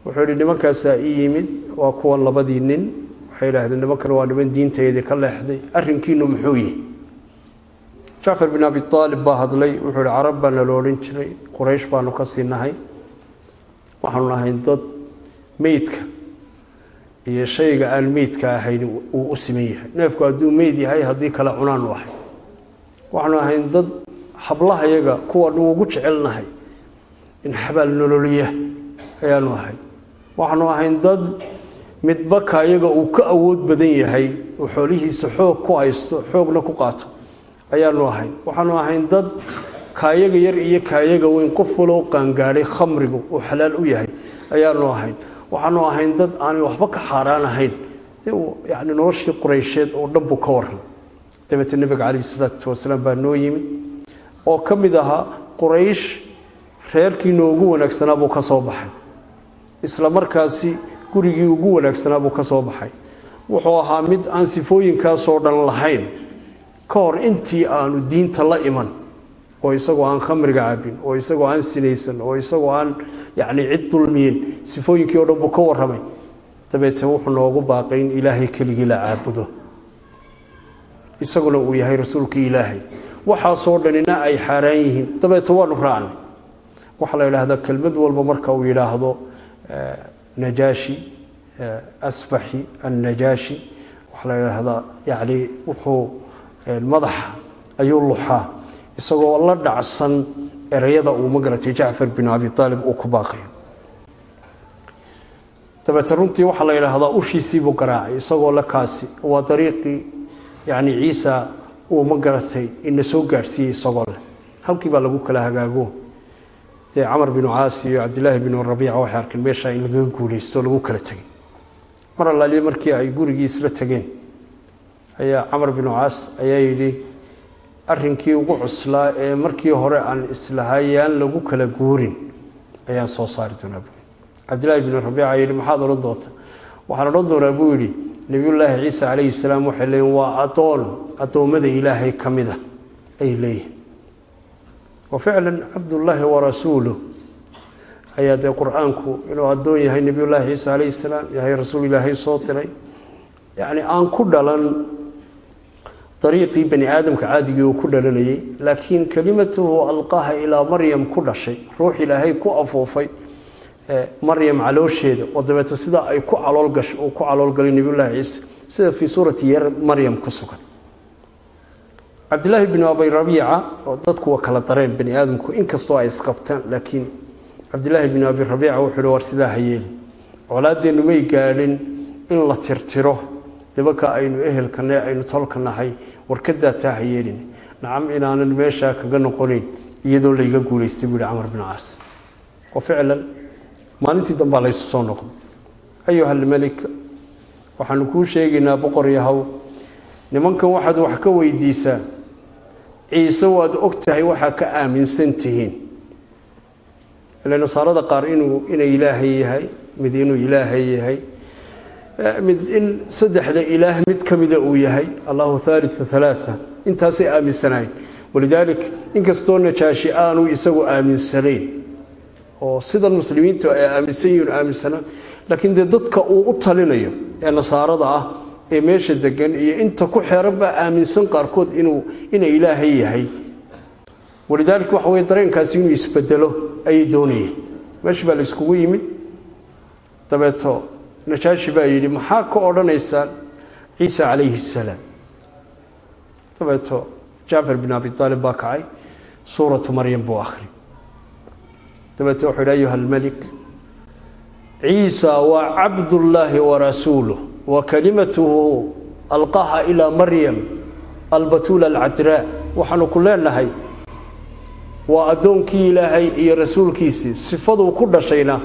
wuxuu yihi nimankaasaa ii yimid waa kuwan labadii nin. Waxay idhahdeen nimankan waa niman diinteedii ka leexday arrinkiinu muxuu yihi jacfar bin abi aalib baa hadlay wuxuu yihi carab baa nala odhan jiray quraysh baanu ka sii nahay waxaanu nahay dad meydka iyo shayga aan meydka ahayn uu u siman yahay. Neefku hadduu meyd yahay haddii kale cunaanu ahay. Waxaanu ahayn dad hablahayaga kuwan ugu jecelnahay in xabaal nololiya ayaanu ahay. Waxaanu ahayn dad midba kaayaga uu ka awood badan yahay uu xoolihiisa xoog ku haysto xoogna ku qaato ayaanu ahayn. Waxaanu ahayn dad kaayaga yar iyo kaayaga weyn qof waloo qaangaadhay khamrigu uu xalaal u yahay ayaanu ahayn waxaanu ahayn dad aanay waxba ka xaaraan ahayn. Yani noloshii qureysheed oo dhan buu ka waran dabeete nebiga calayhi salaatu wasalaam baa noo yimid oo ka mid ahaa quraysh reerkii noogu wanaagsanaa buu ka soo baxay. Isla markaasi gurigii ugu wanaagsanaa buu ka soo baxay. Wuxuu ahaa mid aan sifooyinkaasoo dhan lahayn. Ka hor intii aanu diinta la iman oo isagoo aan khamriga cabin oo isagoo aan sinaysan oo isagoo aan yacni cid dulmiyin sifooyinkii oo dhan buu ka warramay dabeete wuxuu noogu baaqay in ilaahay keligii la caabudo isaguna uu yahay rasuulkii ilaahay waxaasoo dhanina ay xaaraan yihiin dabeete waanu raacnay waxaa la yidhaahdaa kelmad walba marka uu yidhaahdo najaashi asbaxi annajaashi waxaa la yidhaahdaa yacni wuxuu madaxa ayuu luxaa isagoo la dhacsan ereyada uu ma garatay jacfar bin abi aalib uu ku baaqayo dabeete runtii waxaa la yidhaahdaa ushiisiibuu garaacay isagoo la kaasi waa dariiqii yacni ciisa uu ma garatay ina soo gaadhsiiyey isagoo leh. Halkii baa lagu kala hagaago. Dee camar binu caas iyo cabdilaahi binu rabiica waxay arkeen meesha in lagaga guulaysto lagu kala tegay mar allaaliye markii ay gurigii isla tegeen ayaa camar binu caas ayaa yidhi arrinkii ugu cuslaa ee markii hore aan islahayaan lagu kala guurin ayaan soo saari doonaa buu cabdilaahi binu rabiica yidhi maxaad odhan doonta waxaan odhan doonaa buu yidhi nebiyullaahi ciisa calayhi salaam waxay leeyihiin waa addoon addoommada ilaahay ka mida ay leeyihiin wa ficlan cabdullaahi wa rasuuluh ayaa dee qur'aanku inuu addoon yahay nebiyullaahi ciisa calayhi salaam yahay rasuul ilaahay soo diray. Yacni aan ku dhalan dariiqii bani aadamka caadigii uu ku dhalanayay laakiin kelimatuhu alqaha ilaa maryam ku dhashay ruux ilaahay ku afuufay maryam caloosheeda oo dabeete sidaa ay ku caloolgasho uu ku caloolgalay nebiyullaahi ciise sida fii suurati yar maryam ku sugan cabdilaahi binu abi rabiica oo dadku waa kala dareen bani aadamku inkastoo ay isqabtaan laakiin cabdilaahi binu abi rabiica wuxuu hi war sidaa ha yeelin colaaddeennu may gaadhin in la tirtiro nimanka aynu ehelkane aynu tolka nahay warkadaa taa ha yeelin nacam inaanan meeshaa kaga noqonayn iyadoo layga guulaystay buu yihi camar bin caas. Oo ficlan maalintii dambaa laysu soo noqday. Ayuha almelik waxaanu kuu sheegaynaa boqor yahow nimankan waxaad wax ka weydiisaa. Ciise waad og tahay waxaa ka aaminsan tihiin. Ile qaar inuu inay ilaahay yahay mid inuu ilaahay yahay mid in saddexda ilaah mid ka mida uu yahay allahu haaliu halaaa intaasay aaminsanayn walidaalik inkastoo najaashi aanu isagu aaminsanayn oo sidan muslimiintu ay aaminsan yihiin aaminsanaa laakiin dee dadka uu u talinayo ee nasaarada ah ee meesha degan iyo inta ku xeeran aaminsan qaarkood inuu inay ilaahay yahay. Walidaalika waxa weye dareenkaasi inuu isbedelo ayay doonayeen. Meeshii baa la iskugu yimid. Dabeeto najaashi baa yidhi maxaa ka odhanaysaan ciisa calayhi salaam? Dabeeto jacfar bin abi aalib baa kacay suuratu maryam buu akhri dabeeto wuxuu yidhi ayuha almelik ciisa waa cabdullaahi warasuuluh wa kalimatuhu alqaha ilaa maryam albatuula alcadraa. Waxaanu ku leenahay waa addoonkii ilaahay iyo rasuulkiisii sifaduu ku dhashayna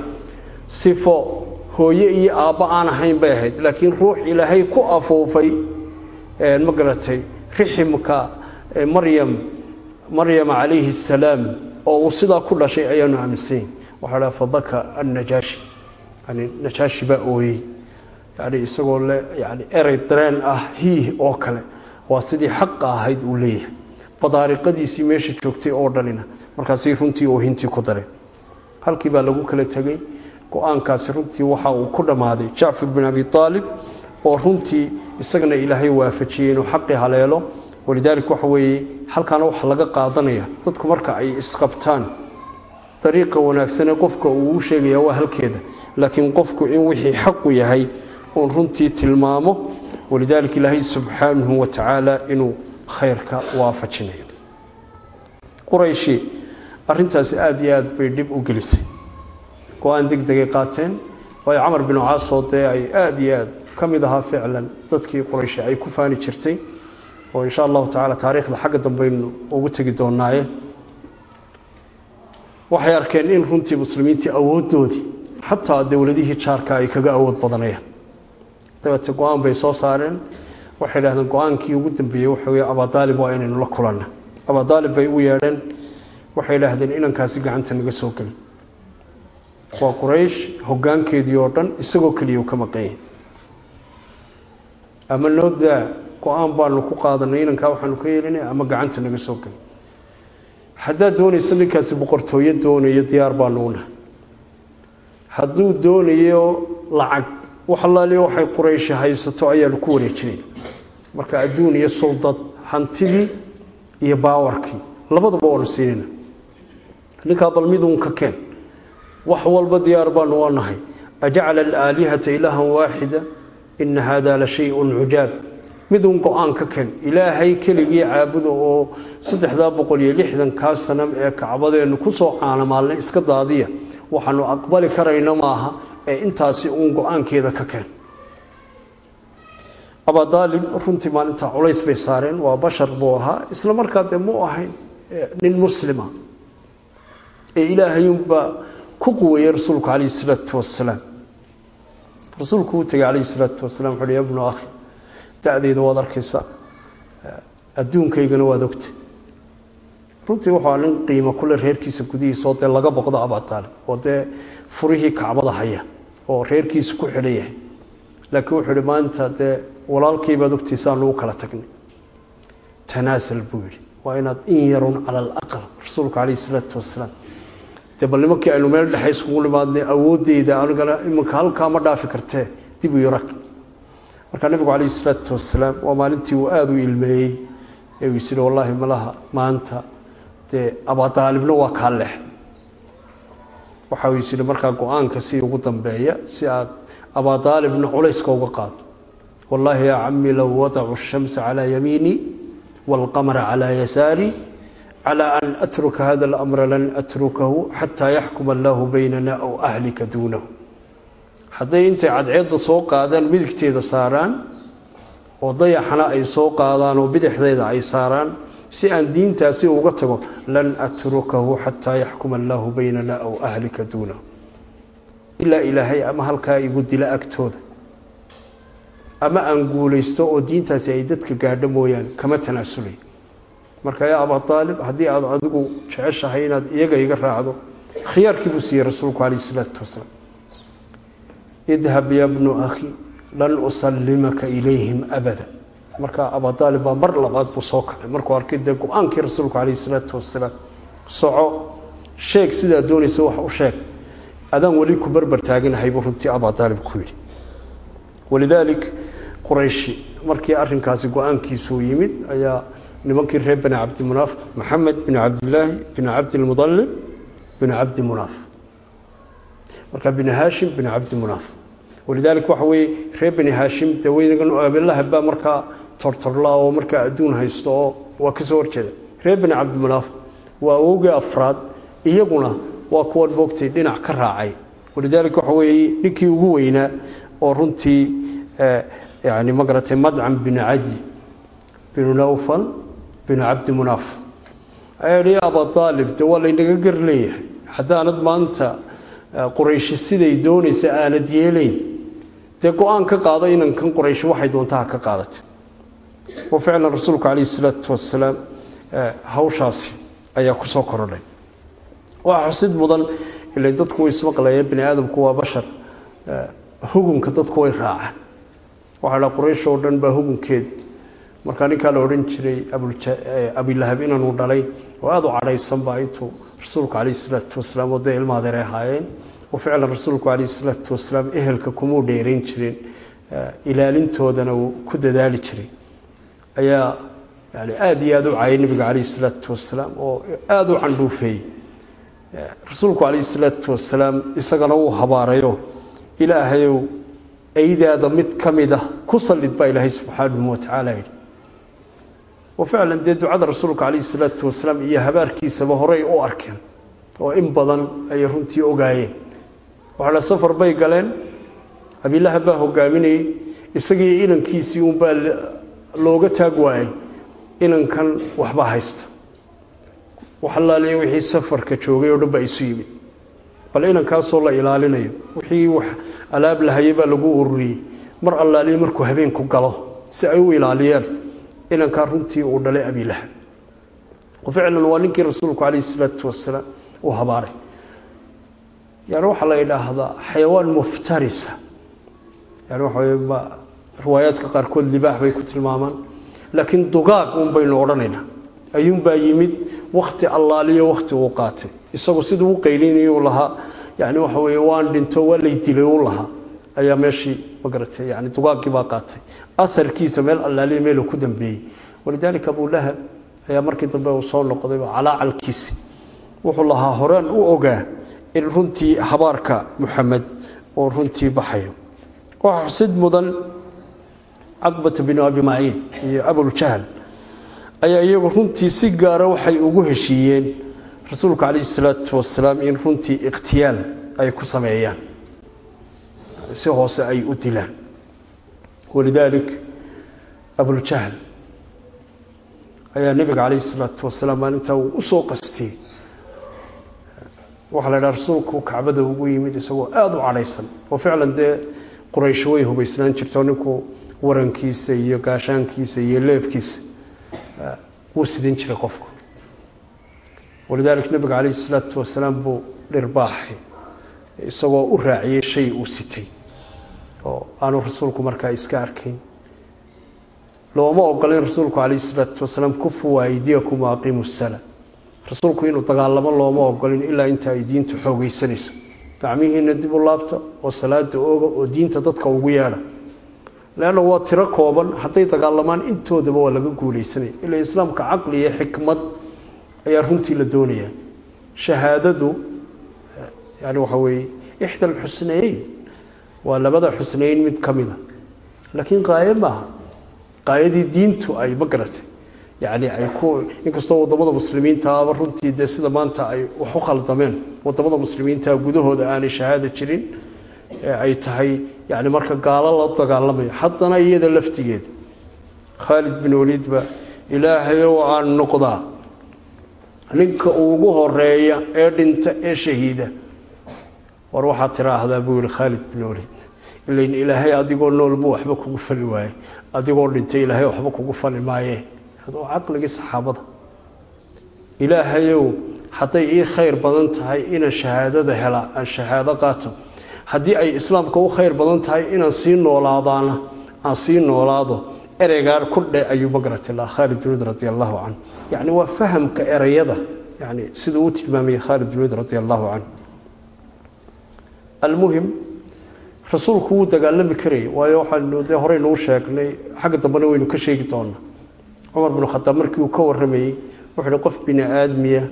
sifo hooye iyo aabba aan ahayn bay ahayd. Laakiin ruux ilaahay ku afuufay ma garatay riximka maryam maryama calayhi asalaam oo uu sidaa ku dhashay ayaanu aaminsanyahy waxaa dhaa fabaka annajaashi. Yani najaashi baa ooyey. Yani isagoo le yani erey dareen ah hiih oo kale. Waa sidii xaqa ahayd uu leeyahay. Badaariqadiisii meesha joogtay oo dhanina markaasay runtii oohintii ku dareen halkii baa lagu kala tegey go'aankaasi runtii waxa uu ku dhammaaday jacfar bin abi aalib oo runtii isagana ilaahay waafajiyey inuu xaqi haleelo. Walidaalika waxa weeye halkaana waxa laga qaadanaya dadku marka ay isqabtaan dariiqa wanaagsane qofka uu u sheegaya waa halkeeda. Laakiin qofku in wixii xaqu yahay uun runtii tilmaamo walidaalika ilaahay subxaanahu wa tacaala inuu khayrka waafajinayo. Qurayshi arintaasi aada iyo aada bay dhib u gelisay go'aan deg degay qaateen. Waayo camar binu caasoo dee ay aada iyo aada ka mid ahaa ficlan dadkii qurayshi ay ku faani jirtay. Oo insha allahu tacaala taariikhda xagga dambaynu ugu tegi doonaaye waxay arkeen in runtii muslimiintii awooddoodii xataa dowladihii jaarka ay kaga awood badanayaan. Dabeete go'aan bay soo saareen. Waxay idhahdeen go'aankii ugu dambeeyey waxa weye abadaalib waa inaynu la kulanna. Abadaalib bay u yeedheen. Waxay idhaahdeen inankaasi gacanta naga soo geli waa quraysh hoggaankeedii oo dhan isagoo keliya ka maqanyay ama noo go'aan baanu ku qaadanay inankaa waxaanu ka yeelinay ama gacanta naga soo geli haddaad doonayso ninkaasi boqortooyo doonayo diyaar baanu u nahay hadduu doonayo lacag wax allaaliya waxay qurayshi haysato ayaanu ku wareejinayna marka adduun iyo suldad hantidii iyo baawarkii labadaba waanu siinayna ninkaa bal miduun ka keen wax walba diyaar baanu waa nahay ajacala alaalihata ilaahan waaxida ina hada la shayun cujaab miduun go'aan ka keen. Ilaahay keligii caabuda oo saddexdaa boqol iyo lixdankaa sana ee kacbadeennu ku soo caanamaalnay iska daadiya waxaanu aqbali karayna maaha ee intaasi uun go'aankeeda ka keen. Abadaalib runtii maalintaa culays bay saareen. Waa bashar buu ahaa. Isla markaa dee mu ahayn? Nin muslima. Ee ilaahayunbaa ku quweeyey rasuulku calayhi salaatu wasalaam rasuulku uu tegay calayhi salaatu wasalaam wuxu uhi ya bnu akhi da-deyda waad arkaysaa adduunkaygana waad ogta. Runtii wuxuu nin qiimo kule reerkiisa gudihiisaoo dee laga boqdo abadaalib oo dee furihii kacbada haya oo reerkiisa ku xidhan yahay. Laakiin wuxuu ihi maanta dee walaalkaybaad ogtiisaan lagu kala tagnay. Tanaasal buu yidhi waa inaad in yarun cala alaqal rasuulku calayhi salaatu wasalaam dee bal nimankii aynu meel dhexe iskugu nimaadnay awooddeyda anigana iminka halkaa ma dhaafi kartee dib u yarag markaa nebigu calayhi salaatu wasalaam waa maalintii uu aada u ilmeeyey ee uu is yidhi wallaahi malaha maanta dee abadaalibna waa kaa leexday waxa uu is yidhi markaa go-aanka si ugu dambeeya si aad abadaalibna culayska uga qaado wallaahi yaa cami low wadacu الshamsa calى yamiini wاlqamra calى yasaari على أن أترك هذا الأمر لن أتركه حتى يحكم الله بيننا أو أهلك دونه. حتى أنت عد عيد سوق هذا الملك تيد صاران وضيع حنا أي سوق هذا وبدح ذيذ أي صاران سي أن دين تأسي وقتك لن أتركه حتى يحكم الله بيننا أو أهلك دونه. إلا إلهي أما هل كاي قد لا أكتوذ أما أنقول استوء دين تأسي أيدتك قادموا يعني كما تناسلي. Marka yaa abaalib haddii aad adigu jeceshahay inaad iyaga iga raacdo khiyaarkii buu siiyey rasuulku calayh isalaatu wasalaam. Idhab ya bnu akhi lan usallimaka ilayhim abada. Marka abaalib baa mar labaad buu soo kacay. Markuu arkay dee go'aankii rasuulku calayh isalaatu wasalaam soco sheeg sidaa doonaysa wax u sheeg. Adaan weli ku berber taaganahay buu runtii abaalib ku yidhi. Walidaalik qurayshi markii arinkaasi go'aankiisuu yimid ayaa nimankii reer bani cabdimunaaf maxamed bin cabdilaahi bin cabdilmudalib bin cabdi munaaf. Marka bin haashim bin cabdi munaaf. Walidaalika waxa weeye reer bani haashim daweynagan aabelahab baa markaa tortorla oo markaa adduun haysto oo waa ka soo horjeeda. Reer bani cabdimanaaf waa awowgii afraad iyaguna waa kuwan moogtay dhinac ka raacay. Walidaalika waxa weeye ninkii ugu weynaa oo runtii yani ma garatay madcam binu cadi binu nawfal binu cabdi munaaf ayaa yihi aba aalib de waa laynaga gar leeyahay haddaanad maanta qurayshi siday doonaysa aanad yeelayn dee go'aan ka qaada inankan qurayshi waxay doontaha ka qaadatay wa ficlan rasuulku calayhi salaatu wasalaam hawshaasi ayaa ku soo korodhay. Waa xusid mudan ila dadku way ismaqlayeen bani aadamku waa bashar hugunka dadku way raacaan waxaa dhaa quraysh oo dhan baa hugunkeedii markaa ninkaa la odhan jiray abilahab inaanu dhalay oo aada u cadhaysan baa intuu rasuulku calayhi salaatu wasalaam oo dee ilma adeeray ahaayeen oo ficlan rasuulku calayhi salaatu wasalaam ehelka kumuu dheerayn jirin ilaalintoodana uu ku dadaali jiray. Ayaa yani aada iyo aada u caayay nebiga calayhi salaatu wasalaam oo aada u candhuufeeyey rasuulku calayhi salaatu wasalaam isagana wuu habaarayo ilaahayow aydaada mid ka mid ah ku sallid baa ilaahay subxaanahu watacaala yidhi wa ficlan dee ducada rasuulka calayhi salaatu wasalaam iyo habaarkiisaba horey u arkeen. Oo in badan ayay runtii ogaayeen. Waxaa la safar bay galeen. Abilahab baa hogaaminayey isagii inankiisii unbaa looga taag waayay inankan waxbaa haysta. Waxalaaliya wixii safarka joogay oo dhan baa isu yimid. Bal inankaasoo la ilaalinayo wixii wax alaab lahayay baa lagu ururiyey. Mar allaaliya markuu habeenku galo si ay u ilaaliyeen inankaa runtii uu dhalay abilahab ficlan waa ninkii rasuulku calayhi salaatu wasalaam uu habaaray yani waxaa la yidhaahdaa xayawaan muftarisa yani waxa wey riwaayaadka qaarkood libaax bay ku tilmaamaan laakiin dugaag un baynu odhanaynaa ayuunbaa yimid wakti allaaliyo wakti uu qaatay isagu siduu u qaylinaya u lahaa yani waxa weye waan dhinto waa lay dilay u lahaa ayaa meeshii magaratay yani dugaaggii baa qaatay aharkiisa meel allaaliya meelu ku dambeeyey walidaalika abulahab ayaa markii dambe uu soo noqdayba calaacalkiisi wuxuu lahaa horeen u ogaa in runtii habaarka muxamed uu runtii baxayo waxaa xusid mudan caqbata binu abi maciin iyo abuljahl ayaa iyagu runtii si gaara waxay ugu heshiiyeen rasuulka calayhi salaatu wasalaam in runtii ikhtiyaal ay ku sameeyaan si hoose ay u dilaan. Walidaalik abuljahl ayaa nebiga calayhi salaatu wasalaam maalintaa uu u soo qastiyey. Waxaa la idhaha rasuulku kacbada ugu yimid isagoo aada u cadhaysan oo ficlan dee quraysh way hubaysnaan jirto ninku warankiisa iyo gaashaankiisa iyo leebkiisa wuu sidin jiray qofku. Walidaalika nebiga calayhi salaatu wasalaam buu dhirbaaxay isagoo u raaciyey shay uu sitay oo aanu rasuulku markaa iska arkayn looma ogolayn rasuulku calayhi salaatu wasalaam kufu aydiyakum waaqiimu sala rasuulku inuu dagaalamo looma ogolin ilaa inta ay diintu xoogeysanayso gacmihiina dib u laabta oo salaada ooga oo diinta dadka ugu yeedha leanna waa tiro kooban hadday dagaalamaan intoodaba waa laga guuleysanaya ila islaamka caqli iyo xikmad ayaa runtii la doonayaa shahaadadu yani waxa weeye ixda alxusnayeyn waa labada xusnayeyn mid ka mida. Laakiin qaayo maaha. Qaayadii diintu ay ma garatay yani ay ku inkastoo waddamada muslimiintaaba runtii dee sida maanta ay wax u khaldameen waddamada muslimiinta gudahooda aanay shahaada jirin ee ay tahay yani marka gaalo la dagaalamayo haddana iyada laftigeeda khaalid bin waliid ba ilaahayow aan noqdaa ninka ugu horreeya ee dhinta ee shahiida war waxaad tiraahdaa buu yihi khaalid bin waliid ilayn ilaahay adigoo noolbu waxba kugu fali waaye adigoo dhintay ilaahay waxba kugu fali maaye adoo caqligii saxaabada. Ilaahayow hadday ii khayr badan tahay inaan shahaadada hela aan shahaado qaato. Haddii ay islaamka u khayr badan tahay inaan sii noolaadaana aan sii noolaado ereygaa ku dhe ayuu magaratila khaalid binuud radi allahu can yani waa fahamka ereyada yani siduu u tilmaamayay khaalid binuud radi allahu can almuhim rasuulku wuu dagaalami karayay waayo waxaanu dee horey nuu sheegnay xagga dambena waynu ka sheegi doonaa. Cumar binu khadaab markii uu ka warramayey wuxuu hi qof bini aadmiya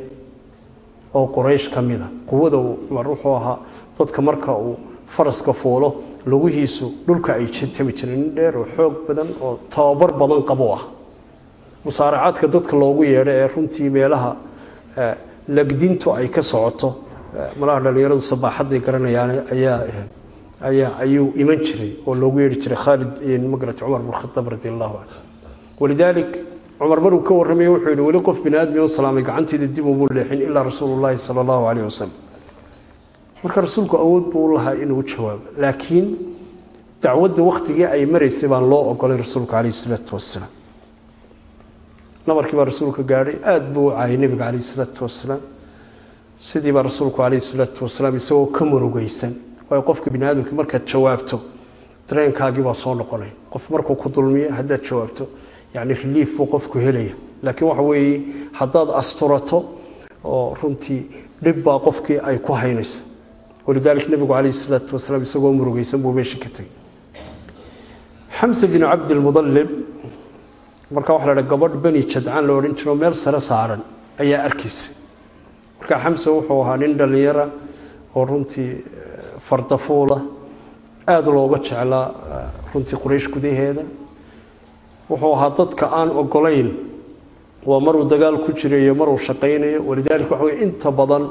oo quraysh ka mida quwada cumar wuxuu ahaa dadka marka uu faraska fuulo lugihiisu dhulka ay jitami jireen nin dheer oo xoog badan oo tababar badan qabo ah. Musaaracaadka dadka loogu yeedho ee runtii meelaha lagdintu ay ka socoto malaha dhallinyaradu sabaaxaday garanayaan ayaa ayaa ayuu iman jiray oo loogu yeedhi jiray khaalid magarata cumar khataab radi allahu canhu walidaalik cumar maruu ka warramaya wuxuu yidhi weli qof bini aadmi salaamay gacanteeda dib umu leexin ilaa rasuulu sala allahu calayh wasalam marka rasuulku awood buu u lahaa inuu jawaabo laakiin dacwadda wakhtigii ay maraysay baan loo ogolay rasuulka calayhi salaatu wasalaam nabarkii baa rasuulka gaadhay aada buu u caayay nebiga calayhi salaatu wasalaam sidii baa rasuulku calayhi salaatu wasalaam isagoo ka murugaysan waayo qofka bini aadamka markaad jawaabto dareenkaagii baa soo noqonay. Qof markuu ku dulmiyo haddaad jawaabto yacni relief buu qofku helaya laakiin waxa weeye haddaad asturato oo runtii dhib baa qofkii ay ku haynaysa. Walidaalika nebigu calayhi salaatu wasalaam isagoo murugaysan buu meesha ka tegay xamse binu cabdilmudallib marka waxa la dhaha gabadh beni jadcaan la odhan jiro meel sare saaran ayaa arkaysa marka xamse wuxuu ahaa nin dhallinyara oo runtii fardafuula aada looga jeclaa runtii quraysh gudaheeda. Wuxuu ahaa dadka aan ogolayn waa maruu dagaal ku jiray iyo maruu shaqaynayo. Walidaalika waxa weye inta badan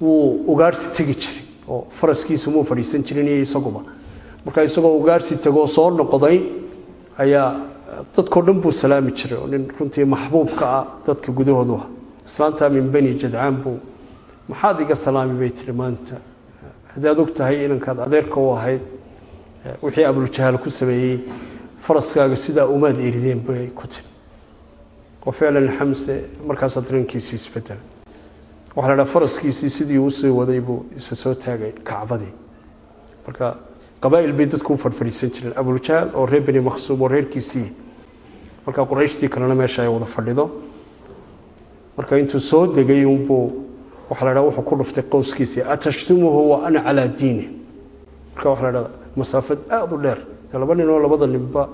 wuu ugaarsi tegi jiray oo faraskiisu muu fadhiisan jirin iyo isaguba. Marka isagoo ugaarsi tegoo soo noqday ayaa dadkao dhan buu salaami jiray oo nin runtii maxbuubka ah dadka gudahoodu ah islaantaa min beni jadcaan buu maxaad iga salaami bay tiri maanta. Haddaad og tahay inankaad adeerka u ahayd wixii abuljahaal ku sameeyey faraskaaga sidaa umaad erideen bay ku tiri oo ficlan xamse markaasaa dareenkiisii isbedela waxaa la dhaha faraskiisii sidii uu sii waday buu isa soo taagay kacbadii. Marka qabaa'il bay dadku u fadhfadhiisan jireen abuljahaal oo reer beni maqsuum oo reerkiisii. Marka qurayshtii kalena meesha ay wada fadhido marka intuu soo degay unbuu waxaa la dhaha wuxuu ku dhuftay qowskiisii atashhtumuhu wa ana calaa diini marka waxaa la dhaha masaafad aada u dheer laba nin oo labada ninba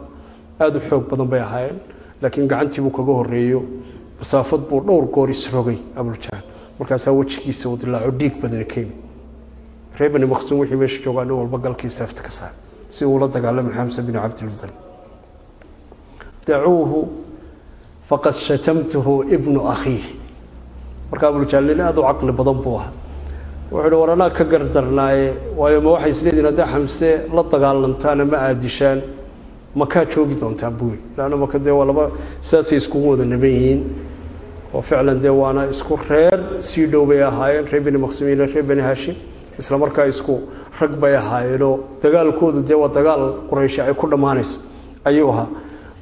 aada u xoog badan bay ahaayeen laakiin gacantii buu kaga horeeyo masaafad buu dhowr goor isrogay abuljahaal markaasaa wejigiisa uu dilaaco dhiig badani ka yimi reer bani maqsuum wixii meesha joogaa nin walba galkii seefta ka saar si uula dagaalamay xamse binu cabdilmudalib dacuuhu faqad shatamtuhu ibnu akhiih marka abuljahaal nin aada u caqli badan buu ahaa wuxuu hi war anaa ka gardarnaaye waayo ma waxay isleedihin haddaa xamse la dagaalantaan ama aadishaan makaa joogi doontaan buu yidhi laanna maka dee waa laba sidaasay iskugu wada naban yihiin oo ficlan dee waana isku reer sii dhow bay ahaayeen reer beni maqsuum ila reer beni haashim isla markaa isku rag bay ahaayeenoo dagaalkoodu dee waa dagaal qurayshi ay ku dhammaanayso ayuu ahaa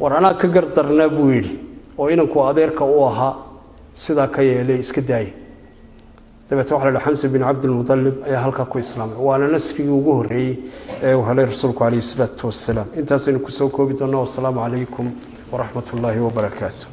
war anaa ka gardarnaa buu yidhi oo inanku adeerka u ahaa sidaa ka yeelay iska daaya dabeete waxa la xamse bin cabdilmudalib ayaa halkaa ku islaamay waana nasrigii ugu horreeyey ee uu helay rasuulku calayhi salaatu wassalaam intaasaynu kusoo koobi doonnaa wassalaamu calaykum waraxmat ullaahi wabarakaatu